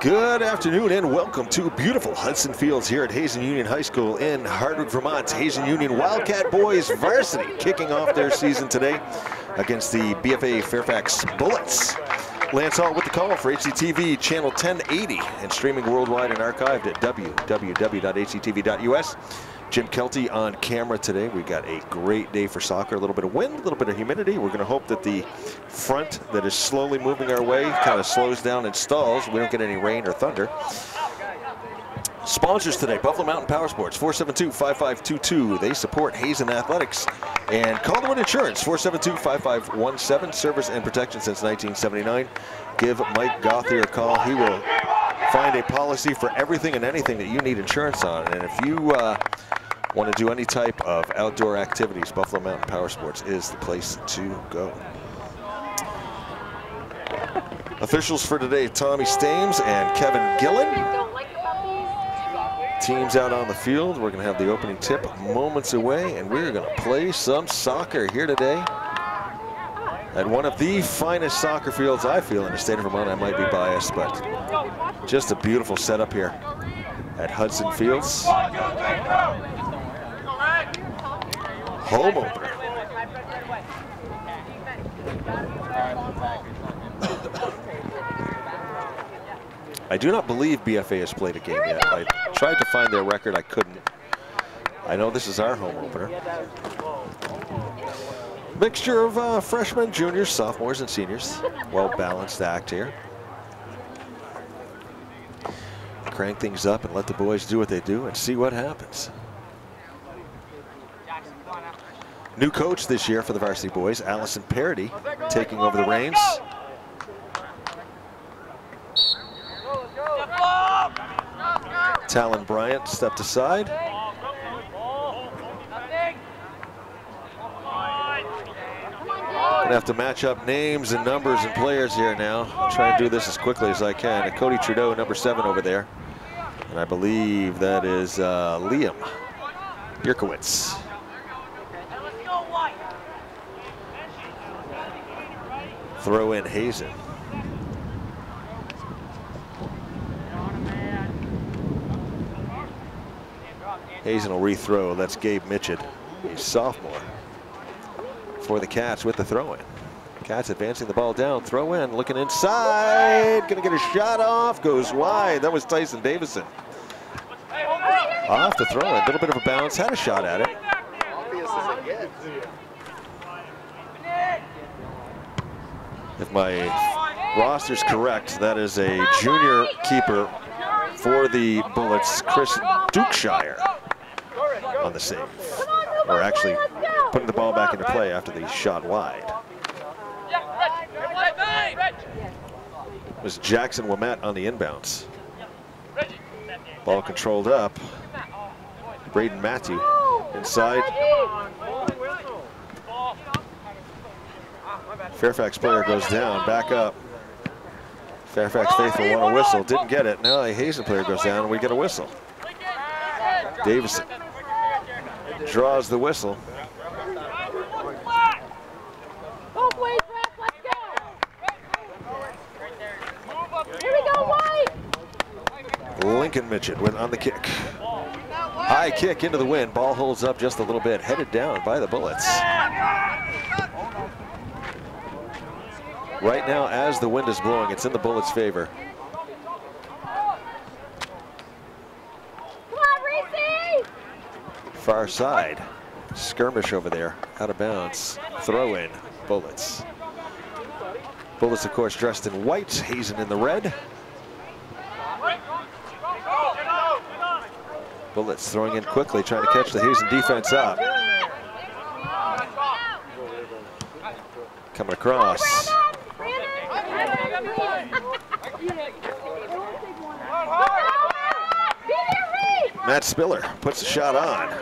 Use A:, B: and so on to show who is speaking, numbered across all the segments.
A: Good afternoon and welcome to beautiful Hudson Fields here at Hazen Union High School in Hardwick, Vermont. Hazen Union Wildcat Boys varsity kicking off their season today against the BFA Fairfax Bullets. Lance Hall with the call for HCTV channel 1080 and streaming worldwide and archived at www.hctv.us. Jim Kelty on camera today. We got a great day for soccer. A little bit of wind, a little bit of humidity. We're going to hope that the front that is slowly moving our way kind of slows down and stalls. We don't get any rain or thunder. Sponsors today, Buffalo Mountain Power Sports, 472-5522. They support Hazen Athletics. And Calderwood Insurance, 472-5517. Service and protection since 1979. Give Mike Gothier a call. He will find a policy for everything and anything that you need insurance on. And if you uh, want to do any type of outdoor activities, Buffalo Mountain Power Sports is the place to go. Officials for today, Tommy Stames and Kevin Gillen. Teams out on the field. We're going to have the opening tip moments away, and we're going to play some soccer here today at one of the finest soccer fields I feel in the state of Vermont. I might be biased, but just a beautiful setup here at Hudson Fields. Home opener. I do not believe BFA has played a game yet. I tried to find their record, I couldn't. I know this is our home opener. Mixture of uh, freshmen, juniors, sophomores, and seniors. Well-balanced act here. Crank things up and let the boys do what they do and see what happens. New coach this year for the varsity boys, Allison Parody, taking over the reins. Talon Bryant stepped aside. Gonna have to match up names and numbers and players here now. I'll try and do this as quickly as I can. And Cody Trudeau, number seven over there. And I believe that is uh, Liam Yerkowitz. Throw in Hazen. Hazen will rethrow. That's Gabe Mitchell, a sophomore for the Cats with the throw in. Cats advancing the ball down, throw in, looking inside, gonna get a shot off, goes wide. That was Tyson Davison. Off the throw in, a little bit of a bounce, had a shot at it. If my roster's correct, that is a junior keeper for the Bullets, Chris Dukeshire on the save. Or actually putting the ball back into play after the shot wide. It was Jackson Womet on the inbounds. Ball controlled up. Braden Matthew inside. Fairfax player goes down, back up. Fairfax faithful want a whistle, didn't get it. Now a Hazen player goes down and we get a whistle. Davison draws the whistle. Lincoln Mitchell with on the kick. High kick into the wind. Ball holds up just a little bit. Headed down by the Bullets. Right now, as the wind is blowing, it's in the Bullets' favor. On, Far side. Skirmish over there. Out of bounds. Throw in. Bullets. Bullets, of course, dressed in white. Hazen in the red. Bullets throwing in quickly, trying to catch the Hazen defense up. Coming across. Matt Spiller puts a shot on.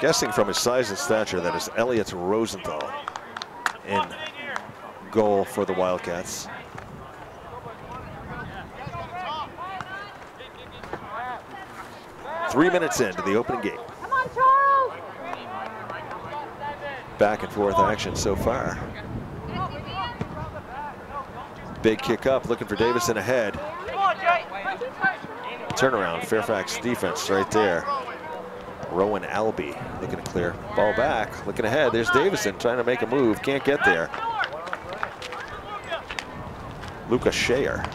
A: Guessing from his size and stature that is Elliot Rosenthal in goal for the Wildcats. Three minutes into the opening game. Come on, Charles! Back and forth action so far. Big kick up, looking for Davison ahead. Turnaround, Fairfax defense right there. Rowan Albee looking to clear. Ball back, looking ahead. There's Davison trying to make a move, can't get there. Luca Shayer.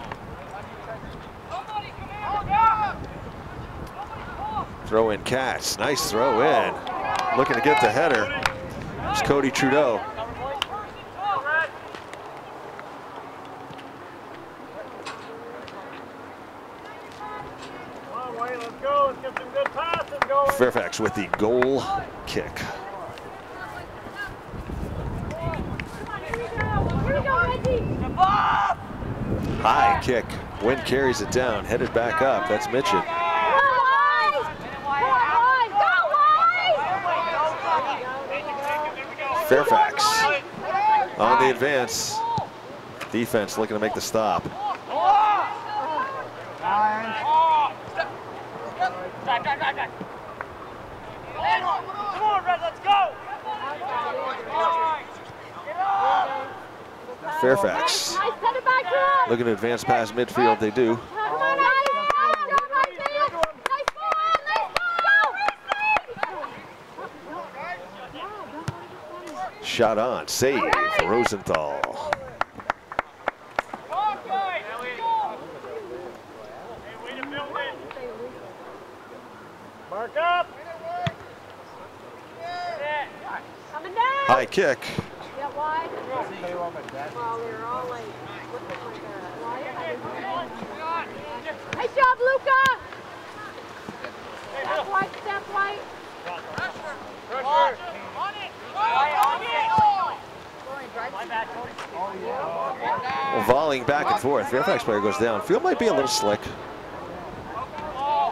A: Throw in Cats, nice throw in. Looking to get the header. Cody Trudeau. Fairfax with the goal kick. High kick. Wind carries it down, headed back up. That's Mitchell. Fairfax on the advance. Defense looking to make the stop. Fairfax. Looking to advance past midfield, they do. Shot on, save, Rosenthal. Mark up. High kick.
B: Nice job, Luca. Step white, step white.
A: Well, volleying back and forth. Fairfax player goes down. Field might be a little slick.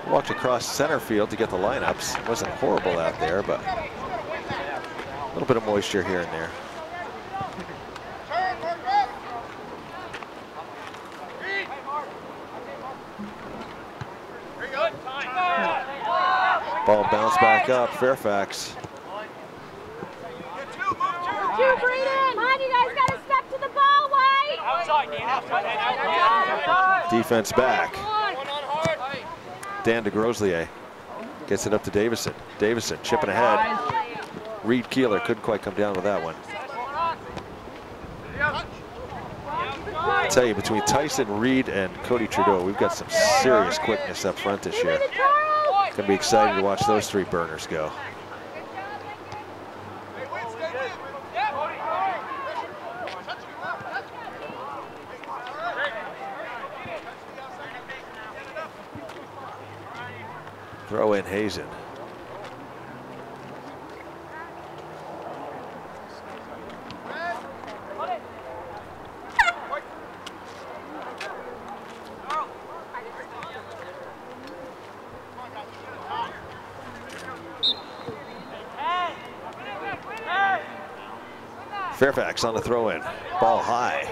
A: Walked across center field to get the lineups. Wasn't horrible out there, but a little bit of moisture here and there. Ball bounced back up, Fairfax. Defense back. Dan DeGroslier gets it up to Davison. Davison chipping ahead. Reed Keeler couldn't quite come down with that one. I tell you, between Tyson Reed and Cody Trudeau, we've got some serious quickness up front this year. Gonna be exciting to watch those three burners go. Throw in Hazen. Fairfax on the throw in. Ball high.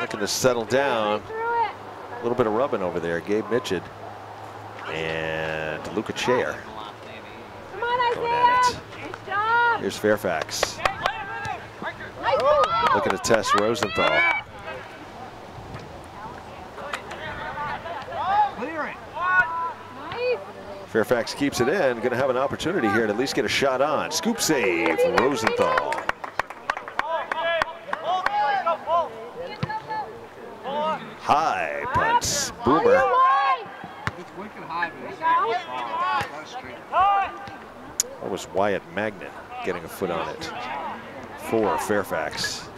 A: Looking to settle down. A little bit of rubbing over there. Gabe Mitchell Chair.
B: Come on, Going at it.
A: Here's Fairfax. Looking to test Rosenthal. Fairfax keeps it in. Going to have an opportunity here to at least get a shot on. Scoop save, Rosenthal. High punts. Boomer. That was Wyatt Magnan getting a foot on it for Fairfax.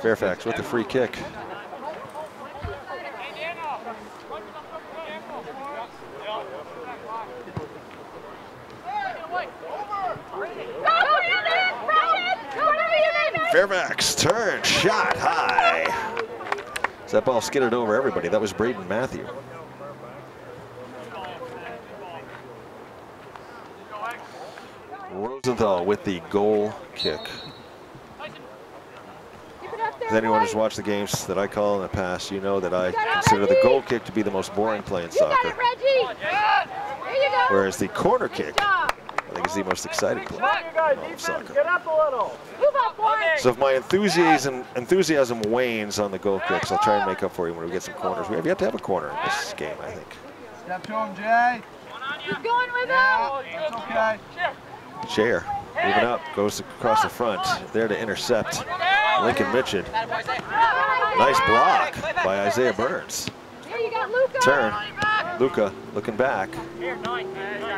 A: Fairfax with the free kick. Fairfax turn, shot high. As that ball skidded over everybody. That was Braden Matthew. Rosenthal with the goal kick. If anyone has watched the games that I call in the past, you know that I consider the goal kick to be the most boring play in soccer. Whereas the corner kick, is the most exciting play of soccer. So if my enthusiasm enthusiasm wanes on the goal kicks, I'll try and make up for you when we get some corners. We have yet to have a corner in this game, I think.
C: Step to him, Jay.
B: He's going with
C: Yeah,
B: him.
C: it's okay.
A: Chair moving up, goes across the front, there to intercept Lincoln Mitchell. Nice block by Isaiah Burns.
B: Here you got Luca.
A: Turn, Luca looking back.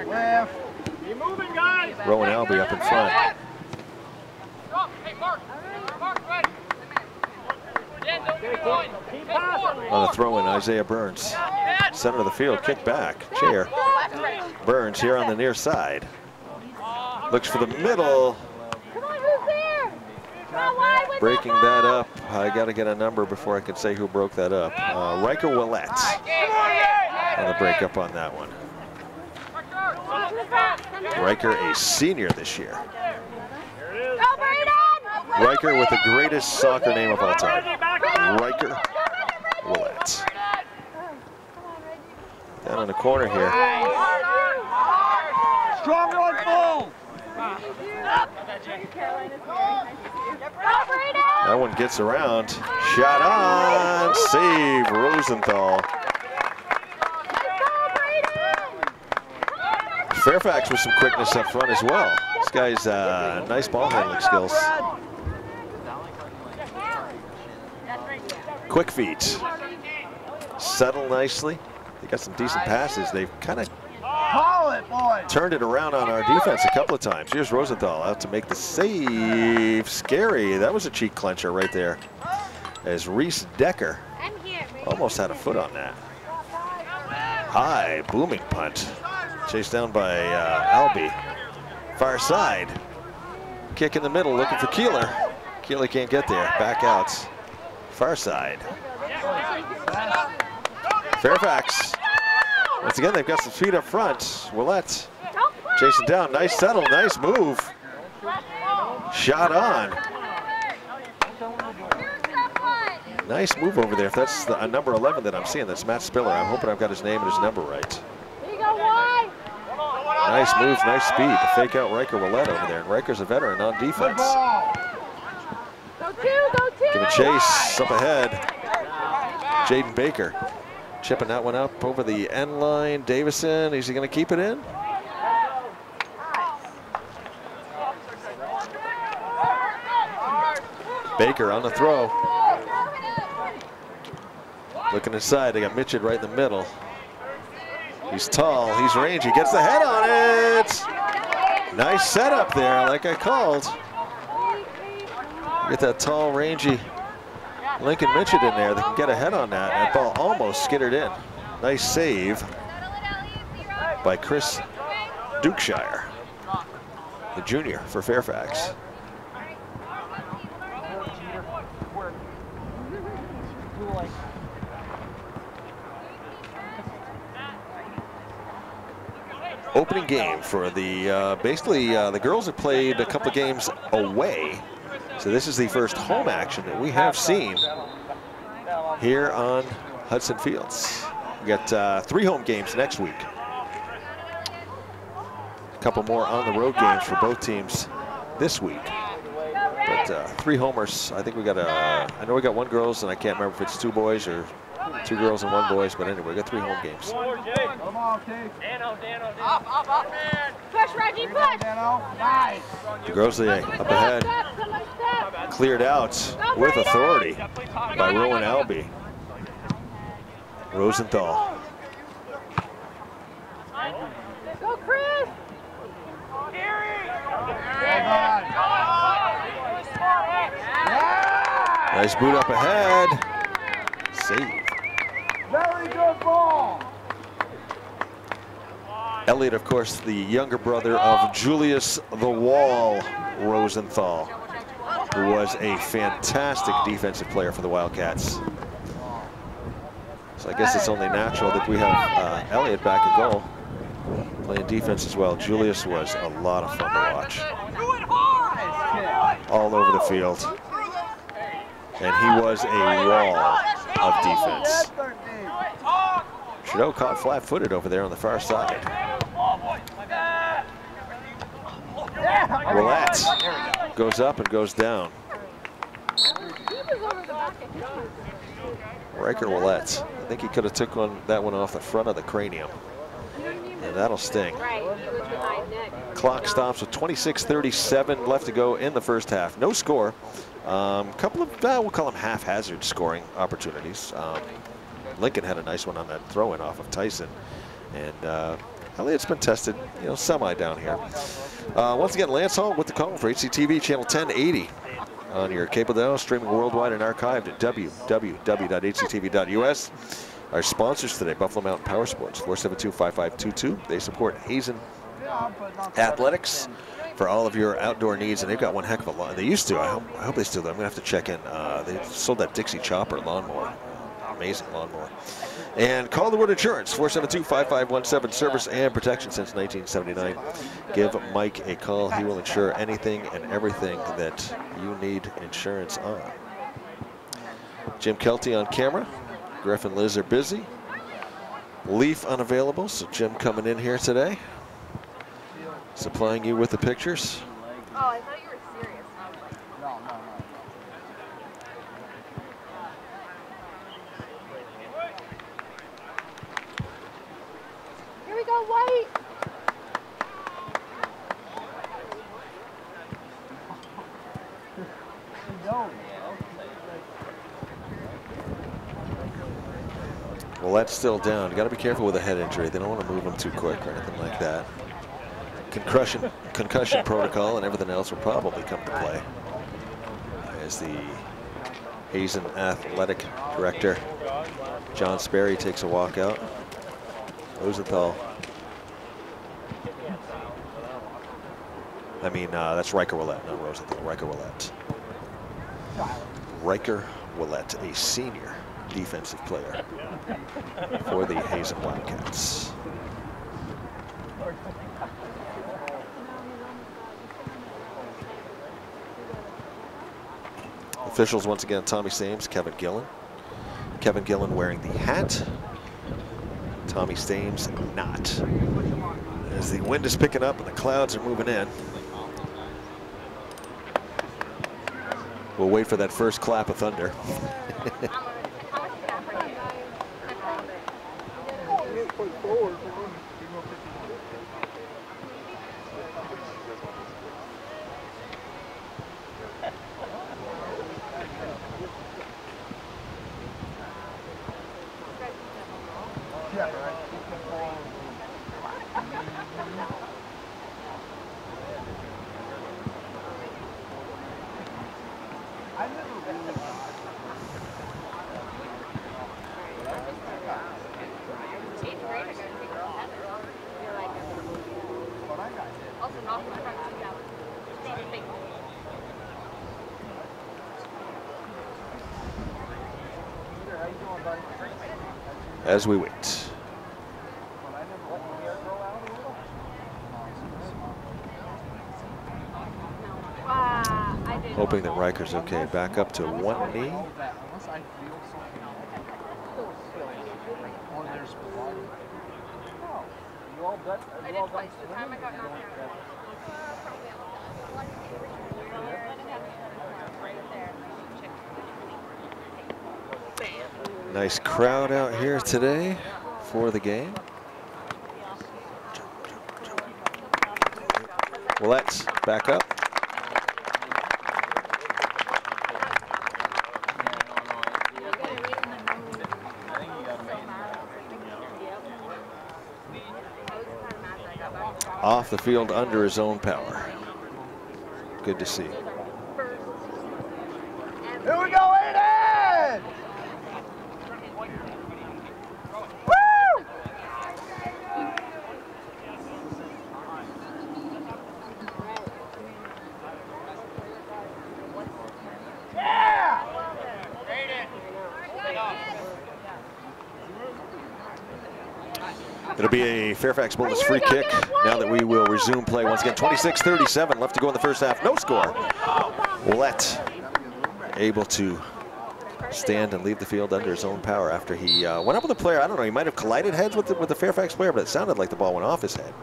C: Left.
A: Rowan Albee up in front. On the throw in, Isaiah Burns. Center of the field, kick back, chair. Burns here on the near side. Looks for the middle,
B: Come on, who's there? Come on, wide with
A: breaking that up. I got to get a number before I can say who broke that up. Uh, Riker Willett on the breakup on that one. Riker, a senior this year.
B: Go,
A: Riker with the greatest soccer name of all time. Riker Willett. Down in the corner here.
C: Stronger on full.
B: Go, Braden.
A: That one gets around. Shot on. Save Rosenthal.
B: Let's go, Braden.
A: Fairfax with some quickness up front as well. This guy's uh, nice ball handling skills. Quick feet. Settle nicely. They got some decent passes. They've kind of turned it around on our defense a couple of times. Here's Rosenthal out to make the save. Scary. That was a cheek clencher right there. As Reese Decker almost had a foot on that. High, booming punt. Chased down by uh. Far side. Kick in the middle, looking for Keeler. Keeler can't get there. Back out. Far side. Fairfax. Once again, they've got some speed up front. Willett
B: Don't play.
A: chasing down. Nice settle, nice move. Shot on. Nice move over there. If that's the, uh, number 11 that I'm seeing, that's Matt Spiller. I'm hoping I've got his name and his number right.
B: Here you go, wide.
A: Nice moves, nice speed to fake out Riker Willett over there. And Riker's a veteran on defense.
B: two.
A: Giving chase up ahead. Jaden Baker chipping that one up over the end line. Davison, is he going to keep it in? Baker on the throw. Looking inside, they got Mitchell right in the middle. He's tall, he's rangy, gets the head on it. Nice setup there, like I called. Get that tall, rangy Lincoln Mitchell in there They can get a head on that. That ball almost skittered in. Nice save by Chris Dukeshire, the junior for Fairfax. Opening game for the, uh, basically uh, the girls have played a couple of games away. So this is the first home action that we have seen here on Hudson Fields. We got uh, three home games next week. A couple more on the road games for both teams this week. But uh, three homers. I think we got a. I know we got one girls, and I can't remember if it's two boys or two girls and one boys. But anyway, we got three home games.
C: Come on, Keith.
B: Push, Reggie, push.
C: Dano. Nice.
A: The girls they up ahead, cleared out with authority by Rowan Albee. Rosenthal
B: Go, Chris.
C: Yeah.
A: Nice boot up ahead. Save.
C: Very good ball.
A: Elliot, of course, the younger brother of Julius the Wall Rosenthal, who was a fantastic defensive player for the Wildcats. So I guess it's only natural that we have uh, Elliot back at goal. playing defense as well. Julius was a lot of fun to watch. All over the field. And he was a wall of defense. Trudeau caught flat-footed over there on the far side. Willett goes up and goes down. Riker Willett. I think he could have took one, that one off the front of the cranium. And that'll sting. Clock stops with 26.37 left to go in the first half. No score. A um, couple of, uh, we'll call them haphazard scoring opportunities. Um, Lincoln had a nice one on that throw-in off of Tyson. And uh, Elliott's been tested, you know, semi down here. Uh, once again, Lance Hall with the call for HCTV channel 1080 on your cable dial, streaming worldwide and archived at www.hctv.us. Our sponsors today, Buffalo Mountain Power Sports, 472-5522. They support Hazen Athletics for all of your outdoor needs, and they've got one heck of a lot. They used to. I hope, I hope they still do. I'm going to have to check in. Uh, they sold that Dixie Chopper lawnmower. Amazing lawnmower. And call the Calderwood Insurance, 472-5517, service and protection since 1979. Give Mike a call. He will insure anything and everything that you need insurance on. Jim Kelty on camera. Griff and Liz are busy. Leaf unavailable, so Jim coming in here today. Supplying you with the pictures.
B: Oh, I thought you were serious.
C: No, no, no.
B: Here we
A: Well, that's still down. You got to be careful with a head injury. They don't want to move him too quick or anything like that. Concussion, concussion protocol and everything else will probably come to play. As the Hazen athletic director, John Sperry, takes a walk out. Rosenthal. I mean, uh, that's Riker Willett, not Rosenthal. Riker Willett. Riker Willett, a senior defensive player for the Hazen Wildcats. Officials once again, Tommy Stames, Kevin Gillen. Kevin Gillen wearing the hat. Tommy Stames not. As the wind is picking up and the clouds are moving in. We'll wait for that first clap of thunder.
B: Eighth grade, I got to take her all Heather. You're like, also knocked my front teeth out. Just think.
A: As we wait. Hoping that Riker's okay. Back up to one knee.
C: I
B: did twice. The time I got knocked out.
A: Nice crowd out here today for the game. Willett back up. Off the field under his own power. Good to see.
C: Here we go, Aiden! Woo! Yeah!
A: It'll be a Fairfax Bullets free kick now that we will resume play once again. 26-37 left to go in the first half. No score. Willett able to stand and leave the field under his own power after he uh, went up with a player. I don't know, he might have collided heads with the, with the Fairfax player, but it sounded like the ball went off his head.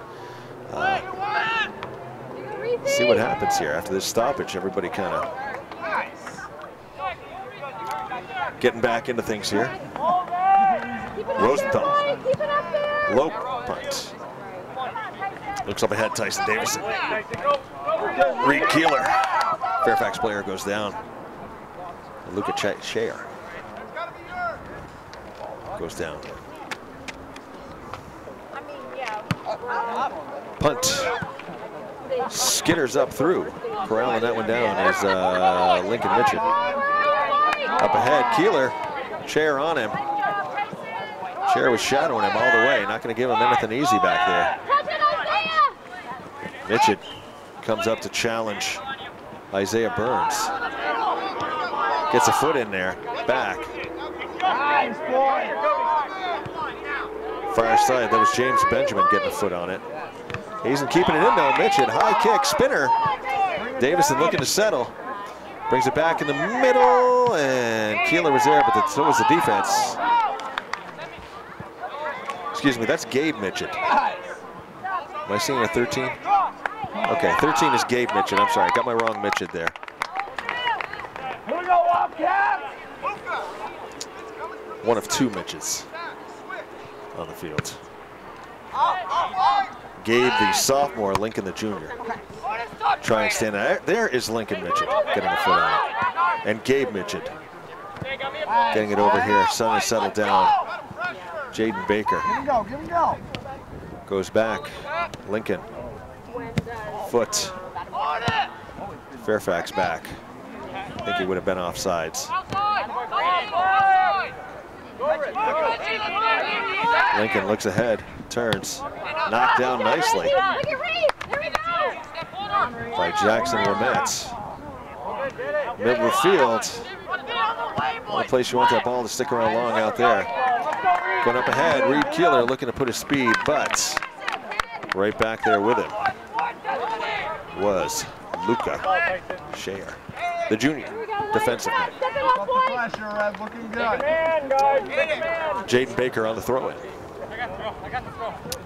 A: Uh, see what happens here after this stoppage. Everybody kind of getting back into things here. Rosenthal. Low. Looks up ahead, Tyson Davison. Reed Keeler. Fairfax player goes down. Luca Ch goes down. Punt. Skitters up through. Corralling that one down is uh, Lincoln Mitchell. Up ahead, Keeler. Chair on him. Chair was shadowing him all the way. Not going to give him anything easy back there. Mitchell comes up to challenge Isaiah Burns. Gets a foot in there, back. Far side, that was James Benjamin getting a foot on it. Hazen keeping it in though, Mitchell, high kick, spinner. Davison looking to settle. Brings it back in the middle, and Keeler was there, but so was the defense. Excuse me, that's Gabe Mitchell. Am I seeing a 13? Okay, 13 is Gabe Mitchell. I'm sorry, I got my wrong Mitchell there. One of two Mitches on the field. Gabe, the sophomore, Lincoln, the junior. Try and stand out. There is Lincoln Mitchell getting a foot on. And Gabe Mitchell getting it over here. Sun settled down. Jaden Baker.
C: Go, go.
A: Goes back. Lincoln. Foot. Fairfax back. I think he would have been offsides. Lincoln looks ahead, turns, knocked down nicely by Jackson Rametz. Middle field. Only place you want that ball to stick around long out there. Going up ahead, Reed Keeler looking to put his speed, but right back there with him was Luca Share, the junior defensive. Jaden Baker on the throw-in.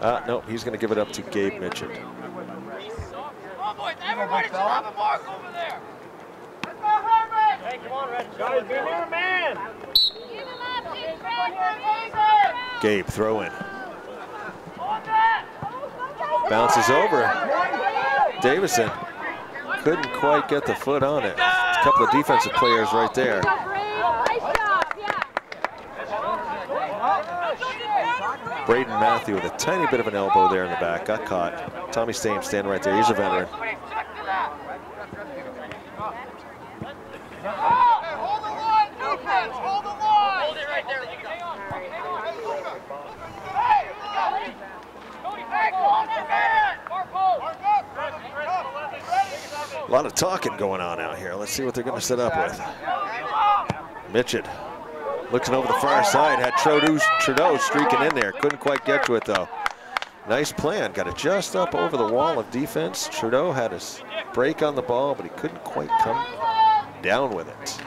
A: Uh, no, he's going to give it up to Gabe Mitchell. Gabe throw in. Bounces over. Davison couldn't quite get the foot on it. A couple of defensive players right there. Braden Matthew with a tiny bit of an elbow there in the back. Got caught. Tommy Stain standing right there. He's a veteran.
B: Hold the line, defense. Hold the line. Hold it right there.
A: A lot of talking going on out here. Let's see what they're going to set up with. Mitchell looking over the far side. Had Trudeau, Trudeau streaking in there. Couldn't quite get to it, though. Nice plan. Got it just up over the wall of defense. Trudeau had his break on the ball, but he couldn't quite come down with it.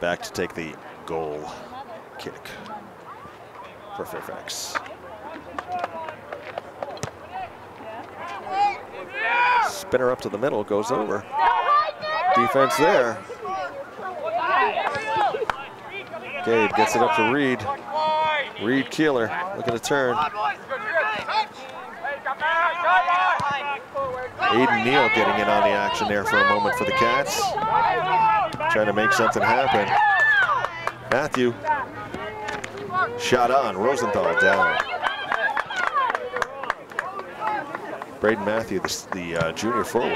A: Back to take the goal kick for Fairfax. Spinner up to the middle, goes over. Defense there. Gabe gets it up to Reed. Reed Keeler looking to turn. Aiden Neal getting in on the action there for a moment for the Cats. Trying to make something happen. Matthew shot on, Rosenthal down. Braden Matthew, the, the uh, junior forward.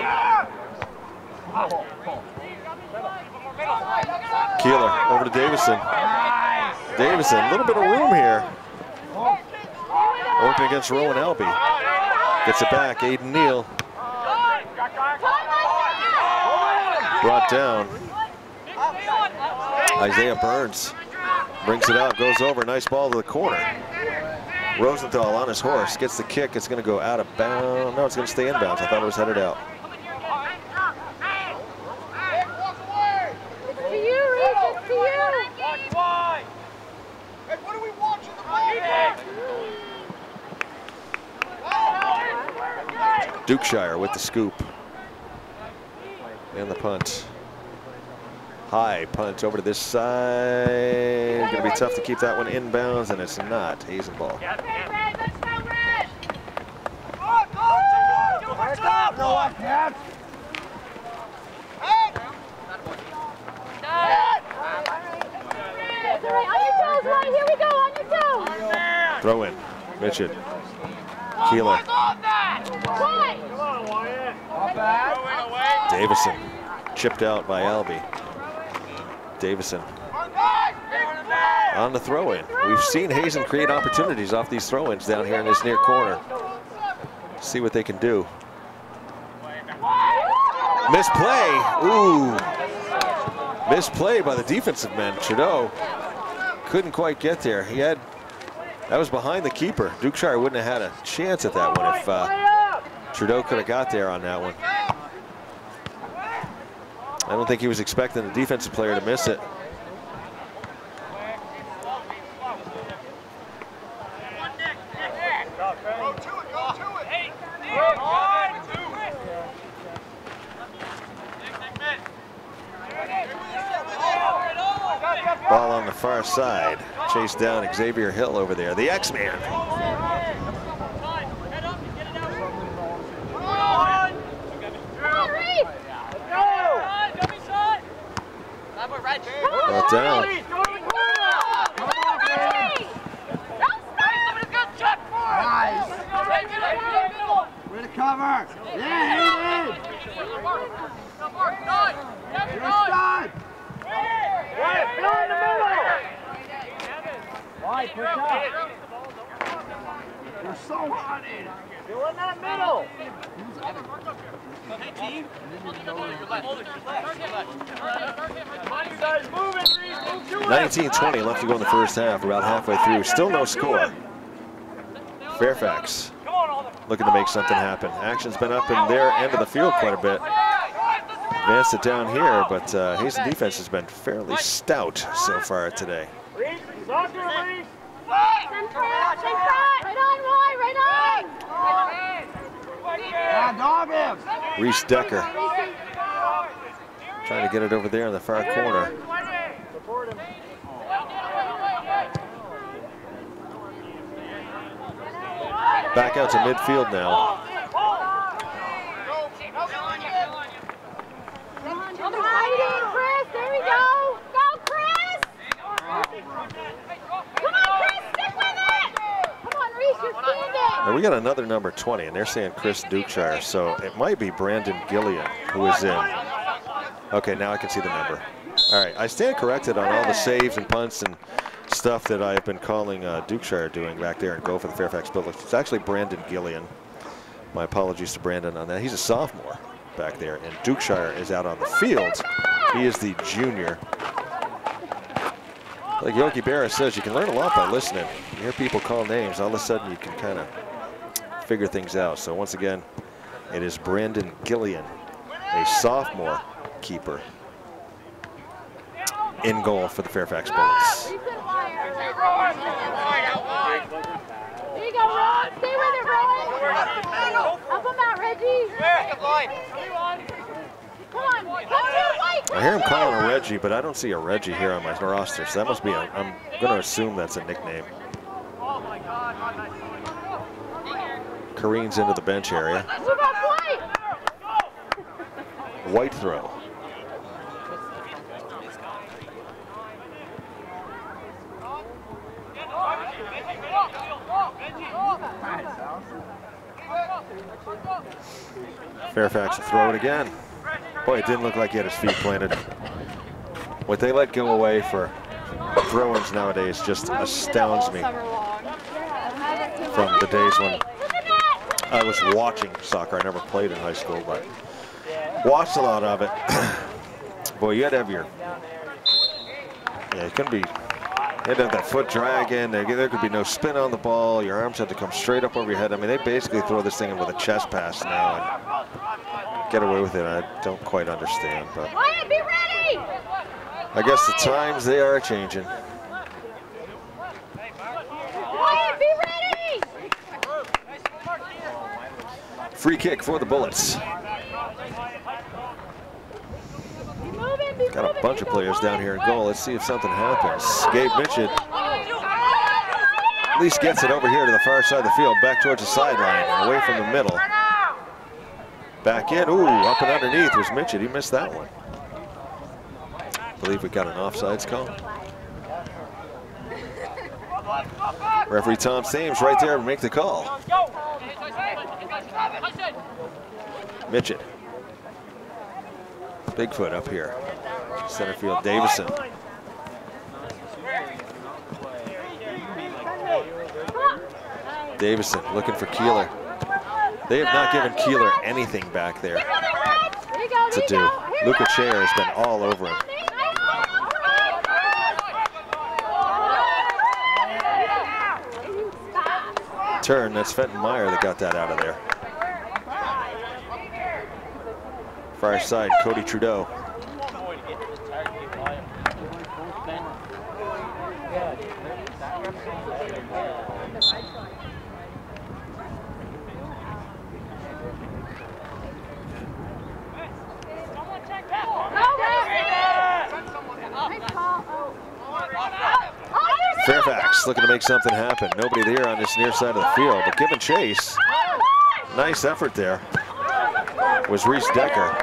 A: Keeler over to Davison. Davison, a little bit of room here. Working against Rowan Albee. Gets it back, Aiden Neal. brought down. Isaiah Burns brings it out, goes over, nice ball to the corner. Rosenthal on his horse, gets the kick, it's gonna go out of bounds. No, it's gonna stay in bounds. I thought it was headed out. Dukeshire with the scoop. And the punt. High punch over to this side. Gonna be tough to keep that one inbounds, and it's not. Hazen ball.
D: Okay, Red. Let's go, Red.
C: No one, Dad.
D: It's all right. On your toes, Red. Here we go. On your toes.
A: Throw in. Mitchell. Keeler.
D: Why?
C: Not bad.
A: Davison. Chipped out by Albee. Davison. On the throw-in. We've seen Hazen create opportunities off these throw-ins down here in this near corner. See what they can do. Misplay. Ooh. Misplay by the defensive men. Trudeau couldn't quite get there. He had, that was behind the keeper. Dukeshire wouldn't have had a chance at that one if uh, Trudeau could have got there on that one. I don't think he was expecting the defensive player to miss it. Ball on the far side. Chase down Xavier Hill over there. The X-Man.
D: Come on, Reese.
A: Brought down.
D: Reese. Don't stop.
C: Nice. Way to cover. Yeah, Hayden. You're a stud. Why, push up. You're so hunted. You're in that middle.
A: 19-20 left to go in the first half. About halfway through. Still no score. Fairfax looking to make something happen. Action's been up in their end of the field quite a bit. Advanced it down here, but uh, Hazen defense has been fairly stout so far today. Reese Decker trying to get it over there in the far corner. Back out to midfield now.
D: Come on, right in, Chris. There we go. Go, Chris. Come on, Chris. Stick with it. Come on, Reese. You're standing.
A: Now we got another number 20, and they're saying Chris Dukeshire, so it might be Brandon Gillian who is in. Okay, now I can see the number. All right, I stand corrected on all the saves and punts and stuff that I have been calling uh, Dukeshire doing back there and go for the Fairfax Bulldogs. It's actually Brandon Gillian. My apologies to Brandon on that. He's a sophomore back there, and Dukeshire is out on the field. He is the junior. Like Yogi Berra says, you can learn a lot by listening. You hear people call names, all of a sudden you can kind of figure things out. So once again, it is Brandon Gillian, a sophomore keeper, in goal for the Fairfax Bullets.
D: Reese and Wire. There you go, Ron. Stay with it, Ron. Help him out, Reggie. Come on. Come to White.
A: I hear him calling a Reggie, but I don't see a Reggie here on my roster, so that must be, a, I'm going to assume that's a nickname. Careens into the bench area.
D: Move up, White.
A: White throw. Fairfax will throw it again. Boy, it didn't look like he had his feet planted. What they let go away for throw-ins nowadays just astounds me from the days when. I was watching soccer. I never played in high school, but watched a lot of it. Boy, you had to have your. Yeah, it couldn't be. Had have that foot dragging. There, there could be no spin on the ball. Your arms had to come straight up over your head. I mean, they basically throw this thing in with a chest pass now and get away with it. I don't quite understand, but
D: Wyatt, be ready!
A: I guess the times they are changing.
D: Wyatt, be ready!
A: Free kick for the Bullets.
D: Be moving, be
A: Got a bunch of players down here in goal. Let's see if something happens. Gabe Mitchell at least gets it over here to the far side of the field, back towards the sideline, away from the middle. Back in, ooh, up and underneath was Mitchell. He missed that one. I believe we got an offsides call. Referee Tom Thames right there to make the call. Mitchell. Bigfoot up here. Center field, Davison. Davison looking for Keeler. They have not given Keeler anything back there to do. Luca. Chair has been all over him. Turn, that's Fenton Meyer that got that out of there. Far side, Cody Trudeau. Fairfax looking to make something happen. Nobody there on this near side of the field, but giving chase. Nice effort there. Was Reese Decker.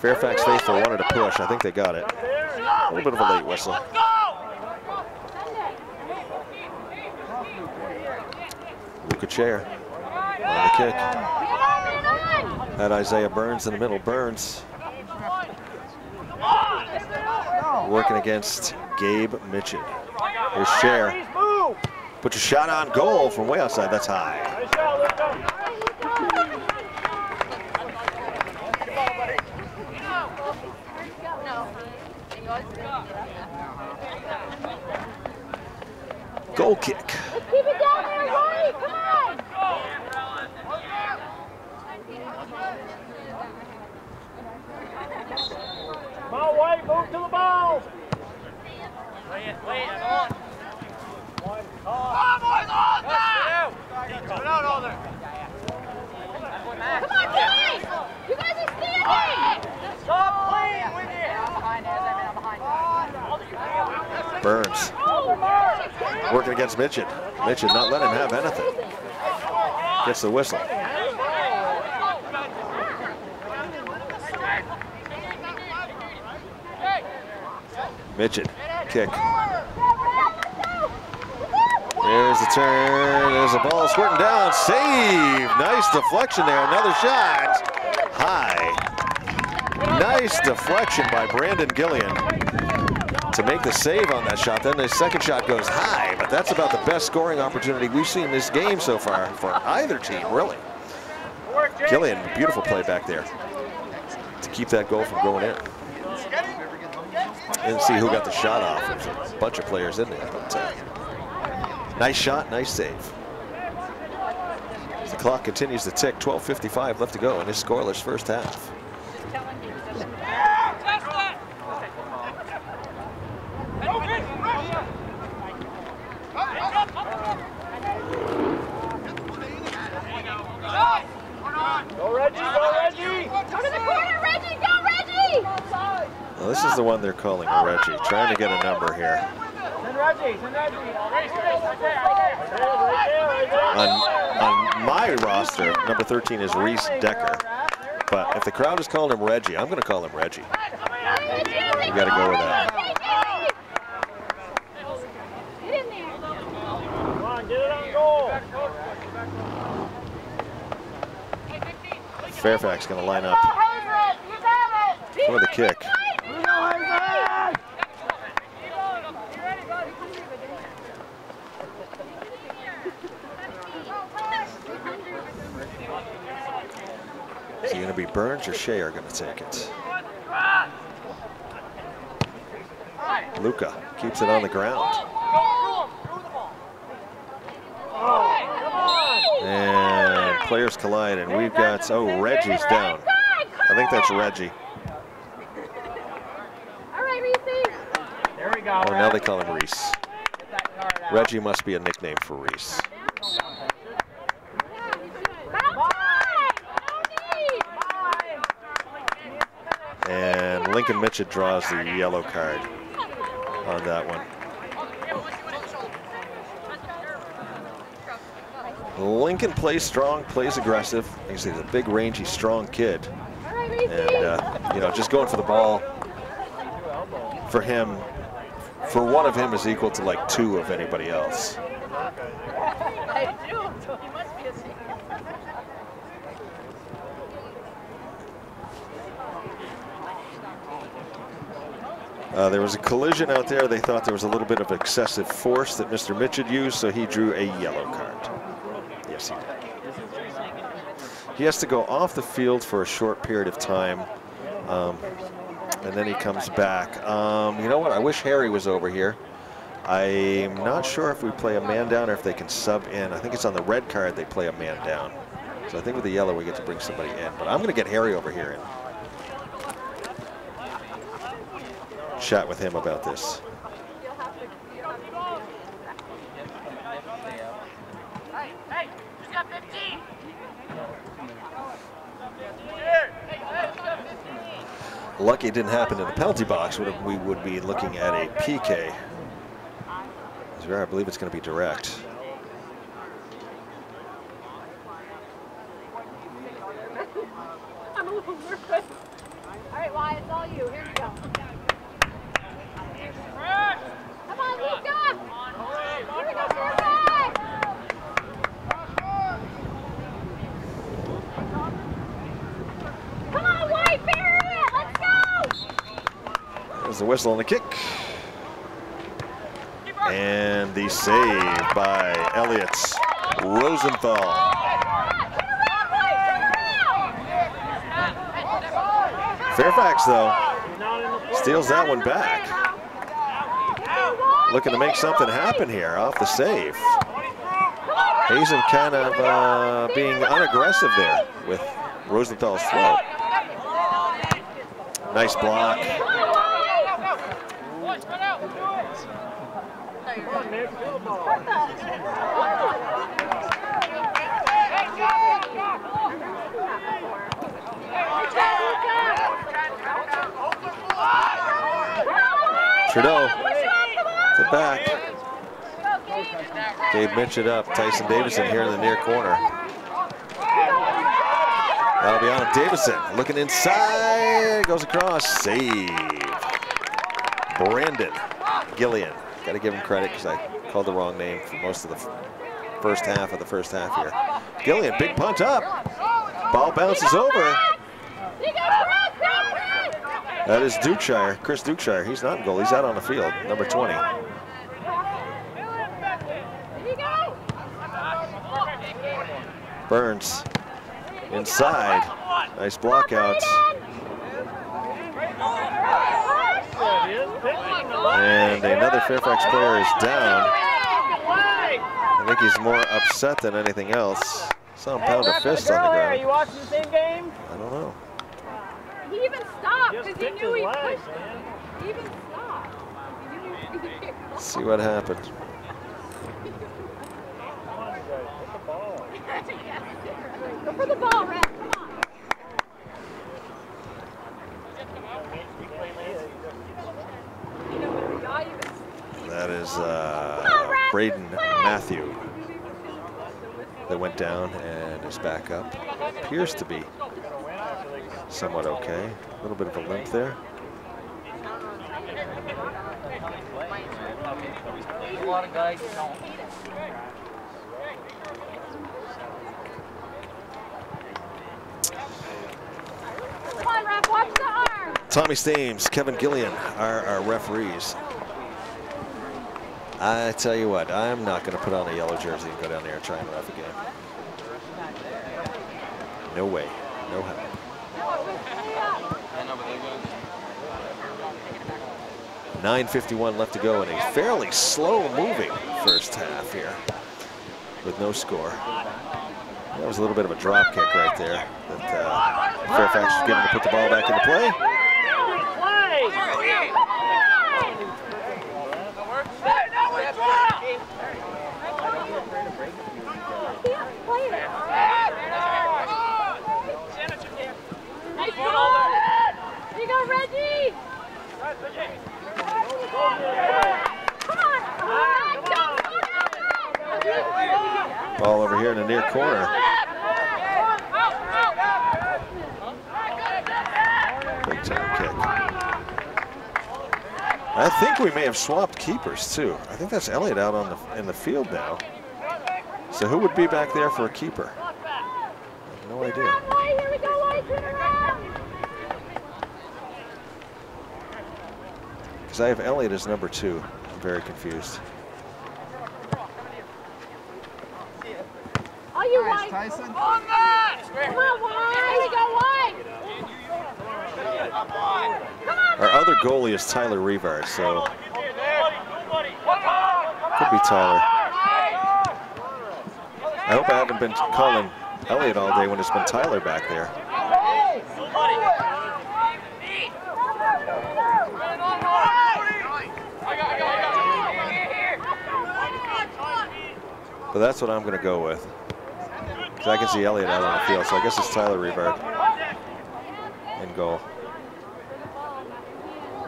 A: Fairfax faithful wanted to push. I think they got it. A little bit of a late whistle. Luca Chair on the kick. Had Isaiah Burns in the middle. Burns working against Gabe Mitchell. Here's Cher. Put your shot on goal from way outside. That's high. Goal kick.
D: Let's keep it down there, Wyatt. Come on.
C: Come on, White, move to the ball.
D: Come on, boys. You guys are standing.
C: Stop playing with it.
A: Burns working against Mitchell. Mitchell not let him have anything. Gets the whistle. Mitchell, kick. There's the turn. There's the ball squirting down. Save. Nice deflection there. Another shot. High. Nice deflection by Brandon Gillian to make the save on that shot. Then the second shot goes high, that's about the best scoring opportunity we've seen in this game so far for either team, really. Gillian, beautiful play back there to keep that goal from going in. Didn't see who got the shot off. There's a bunch of players in there. But, uh, nice shot, nice save. The clock continues to tick. 12.55 left to go in this scoreless first half.
C: Go, Reggie, go, Reggie.
D: Go to the corner, Reggie. Go, Reggie.
A: Well, this is the one they're calling Reggie, trying to get a number here. On, on my roster, number 13 is Reese Decker. But if the crowd is calling him Reggie, I'm going to call him Reggie.
D: You
A: gotta go with that. Fairfax is going to line up for the kick. Is it going to be Burns or Shea are going to take it? Luca keeps it on the ground. And players collide, and we've got, oh, Reggie's down. I think that's Reggie.
D: All right, Reese.
C: There we go.
A: Oh, now they call him Reese.
C: Get that card out.
A: Reggie must be a nickname for Reese. And Lincoln Mitchell draws the yellow card on that one. Lincoln plays strong, plays aggressive. He's a big, rangy, strong kid. And, uh, you know, just going for the ball for him, for one of him is equal to like two of anybody else.
D: I do, so he must be a senior.
A: Uh, there was a collision out there. They thought there was a little bit of excessive force that Mr. Mitch had used, so he drew a yellow card. Yes, he did. He has to go off the field for a short period of time, um, and then he comes back. Um, you know what? I wish Harry was over here. I'm not sure if we play a man down or if they can sub in. I think it's on the red card they play a man down. So I think with the yellow we get to bring somebody in. But I'm going to get Harry over here and chat with him about this.
B: Hey, hey, who's got 15?
A: Lucky it didn't happen in the penalty box. We would be looking at a PK. I believe it's going to be direct.
D: I'm a little nervous. All right, Wyatt, it's all you. Here you go. Come on, Luca. Here we go, perfect. Come on, White, bury it. Let's
A: There's the kick. And the save by Elliott's Rosenthal. Fairfax, though, steals that one back. Looking to make something happen here off the save. Hazen kind of uh, being unaggressive there with Rosenthal's throw. Nice block. Trudeau to back. Mitch it up. Tyson Davison here in the near corner. That'll be on Davison. Looking inside. Goes across. Save. Brandon Gillian. Got to give him credit because I called the wrong name for most of the first half of the first half here. Gillian, big punch up. Ball bounces over. That is Dukeshire, Chris Dukeshire. He's not in goal. He's out on the field, number 20. Burns inside. Nice block out. And another Fairfax player is down. I think he's more upset than anything else. Him pound a fist on the
C: Are you
A: ground.
C: watching the same game?
A: I don't know.
D: He even stopped
C: Just
D: because he knew he
C: legs,
D: pushed
C: man.
D: him. He even stopped. He knew he was
A: see what happened.
D: Go for the ball, Red. Come on.
A: That is uh, Braden Matthew that went down and is back up. Appears to be somewhat okay. A little bit of a limp there. Tommy Steams, Kevin Gillian are our referees. I tell you what, I'm not going to put on a yellow jersey and go down there and try and ref again. No way. No help. 9.51 left to go in a fairly slow moving first half here with no score. That was a little bit of a drop kick right there that uh, Fairfax was given to put the ball back into play. Ball over here in the near corner. Big time kick. I think we may have swapped keepers too. I think that's Elliott out on the in the field now. So who would be back there for a keeper? No idea. Because I have Elliott as number two. I'm very confused.
D: Are you
C: Nice,
D: White?
C: Tyson.
D: Come on, White! Go, White! Come on,
A: Our other goalie is Tyler Revard, so could be Tyler. I hope I haven't been calling Elliott all day when it's been Tyler back there. But that's what I'm going to go with. I can see Elliott out on the field, so I guess it's Tyler Revard in goal.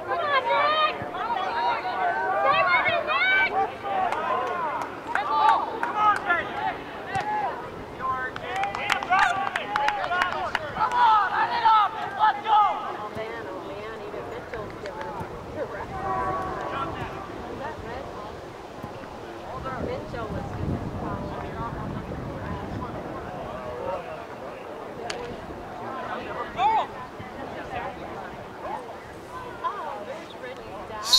D: Come on, Nick! Stay with it, Nick!
E: Oh man, oh man, even Mitchell's giving him a rest. Was that red? Mitchell was giving him Oh, there's Reggie's dad.
A: Subs come in.
E: I didn't even recognize you with all that.
D: You got him, White! Nice step,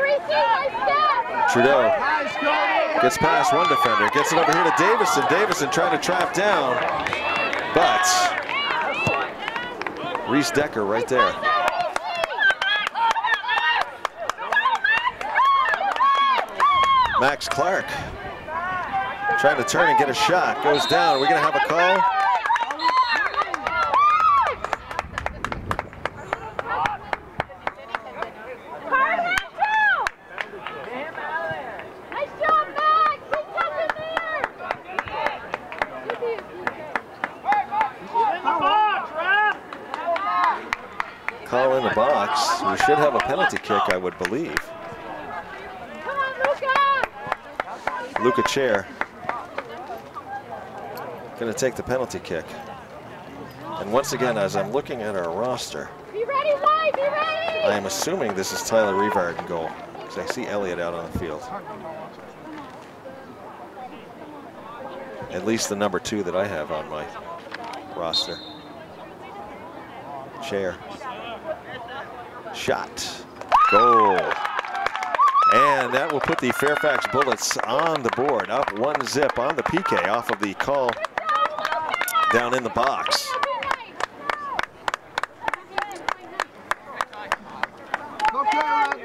D: Reese! Nice step!
A: Trudeau gets past one defender, gets it over here to Davison. Davison trying to trap down, but Reese Decker right there. Max Clark trying to turn and get a shot. Goes down. Are we going to have a call?
D: Nice job, Max! Good touch in there! Good to you,
A: Call in the box. We should have a penalty kick, I would believe.
D: On, Luca!
A: Luca Chair going to take the penalty kick. And once again, as I'm looking at our roster,
D: Be ready, White! Be ready!
A: I am assuming this is Tyler Revard in goal because I see Elliott out on the field. At least the number two that I have on my roster. Chair. Shot. Goal. And that will put the Fairfax Bullets on the board, up one zip on the PK off of the call down in the box.
C: That.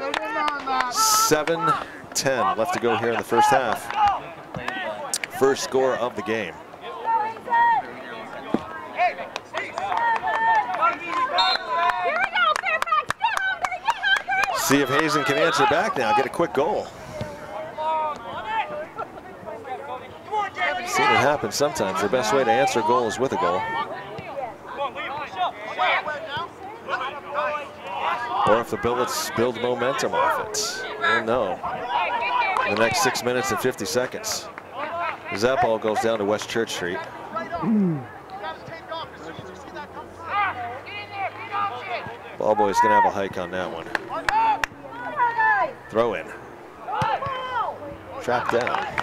A: 7-10 left to go here in the first half. First score of the game.
D: Here we go, Fairfax! Get hungry! Get hungry!
A: See if Hazen can answer back now, get a quick goal. Seen it happen sometimes. The best way to answer a goal is with a goal. Or if the Bullets build momentum off it. We'll know. In the next six minutes and 50 seconds. As that ball goes down to West Church Street. Ball boy's gonna have a hike on that one. Throw in. Trap down.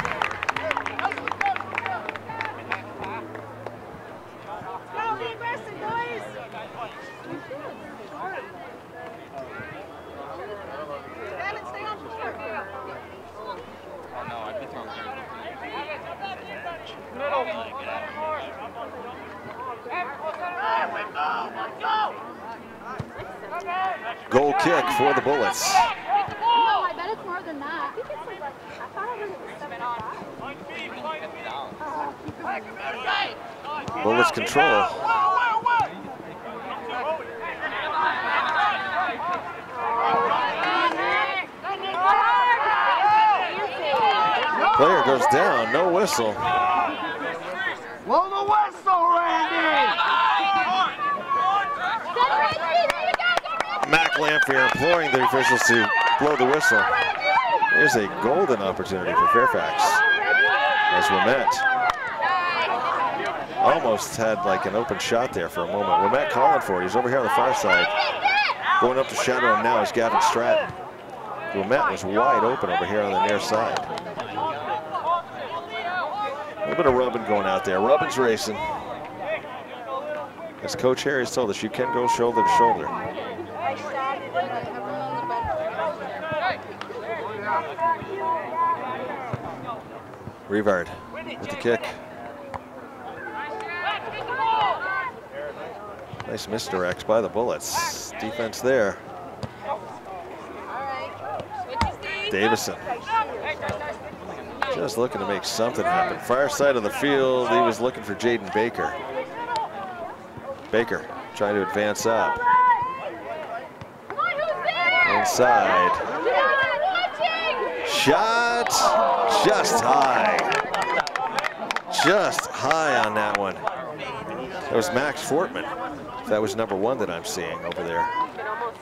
A: kick for the Bullets.
D: No, I bet it's more than that. I think it's like, I thought I heard it was 75.
A: Bullets control. Player goes down, no whistle.
C: Blow the whistle, Randy!
A: Mac Lamphere imploring the officials to blow the whistle. There's a golden opportunity for Fairfax. As Wimet almost had like an open shot there for a moment. Wimet calling for it. He's over here on the far side. Going up to shadow him now is Gavin Stratton. Wimet was wide open over here on the near side. A little bit of rubbing going out there. Rubbin's racing. As Coach Harris told us, you can go shoulder to shoulder. Revard with the kick. Nice misdirect by the Bullets. Defense there. Davison. Just looking to make something happen. Far side of the field, he was looking for Jaden Baker. Baker trying to advance up. Inside. Shot just high. Just high on that one. That was Max Fortman. That was number one that I'm seeing over there.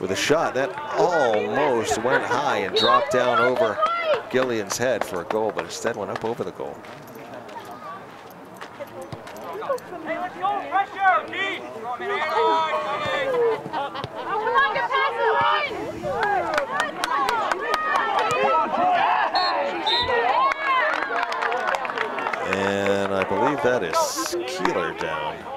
A: With a shot that almost went high and dropped down over Gillian's head for a goal, but instead went up over the goal. And I believe that is Keeler down.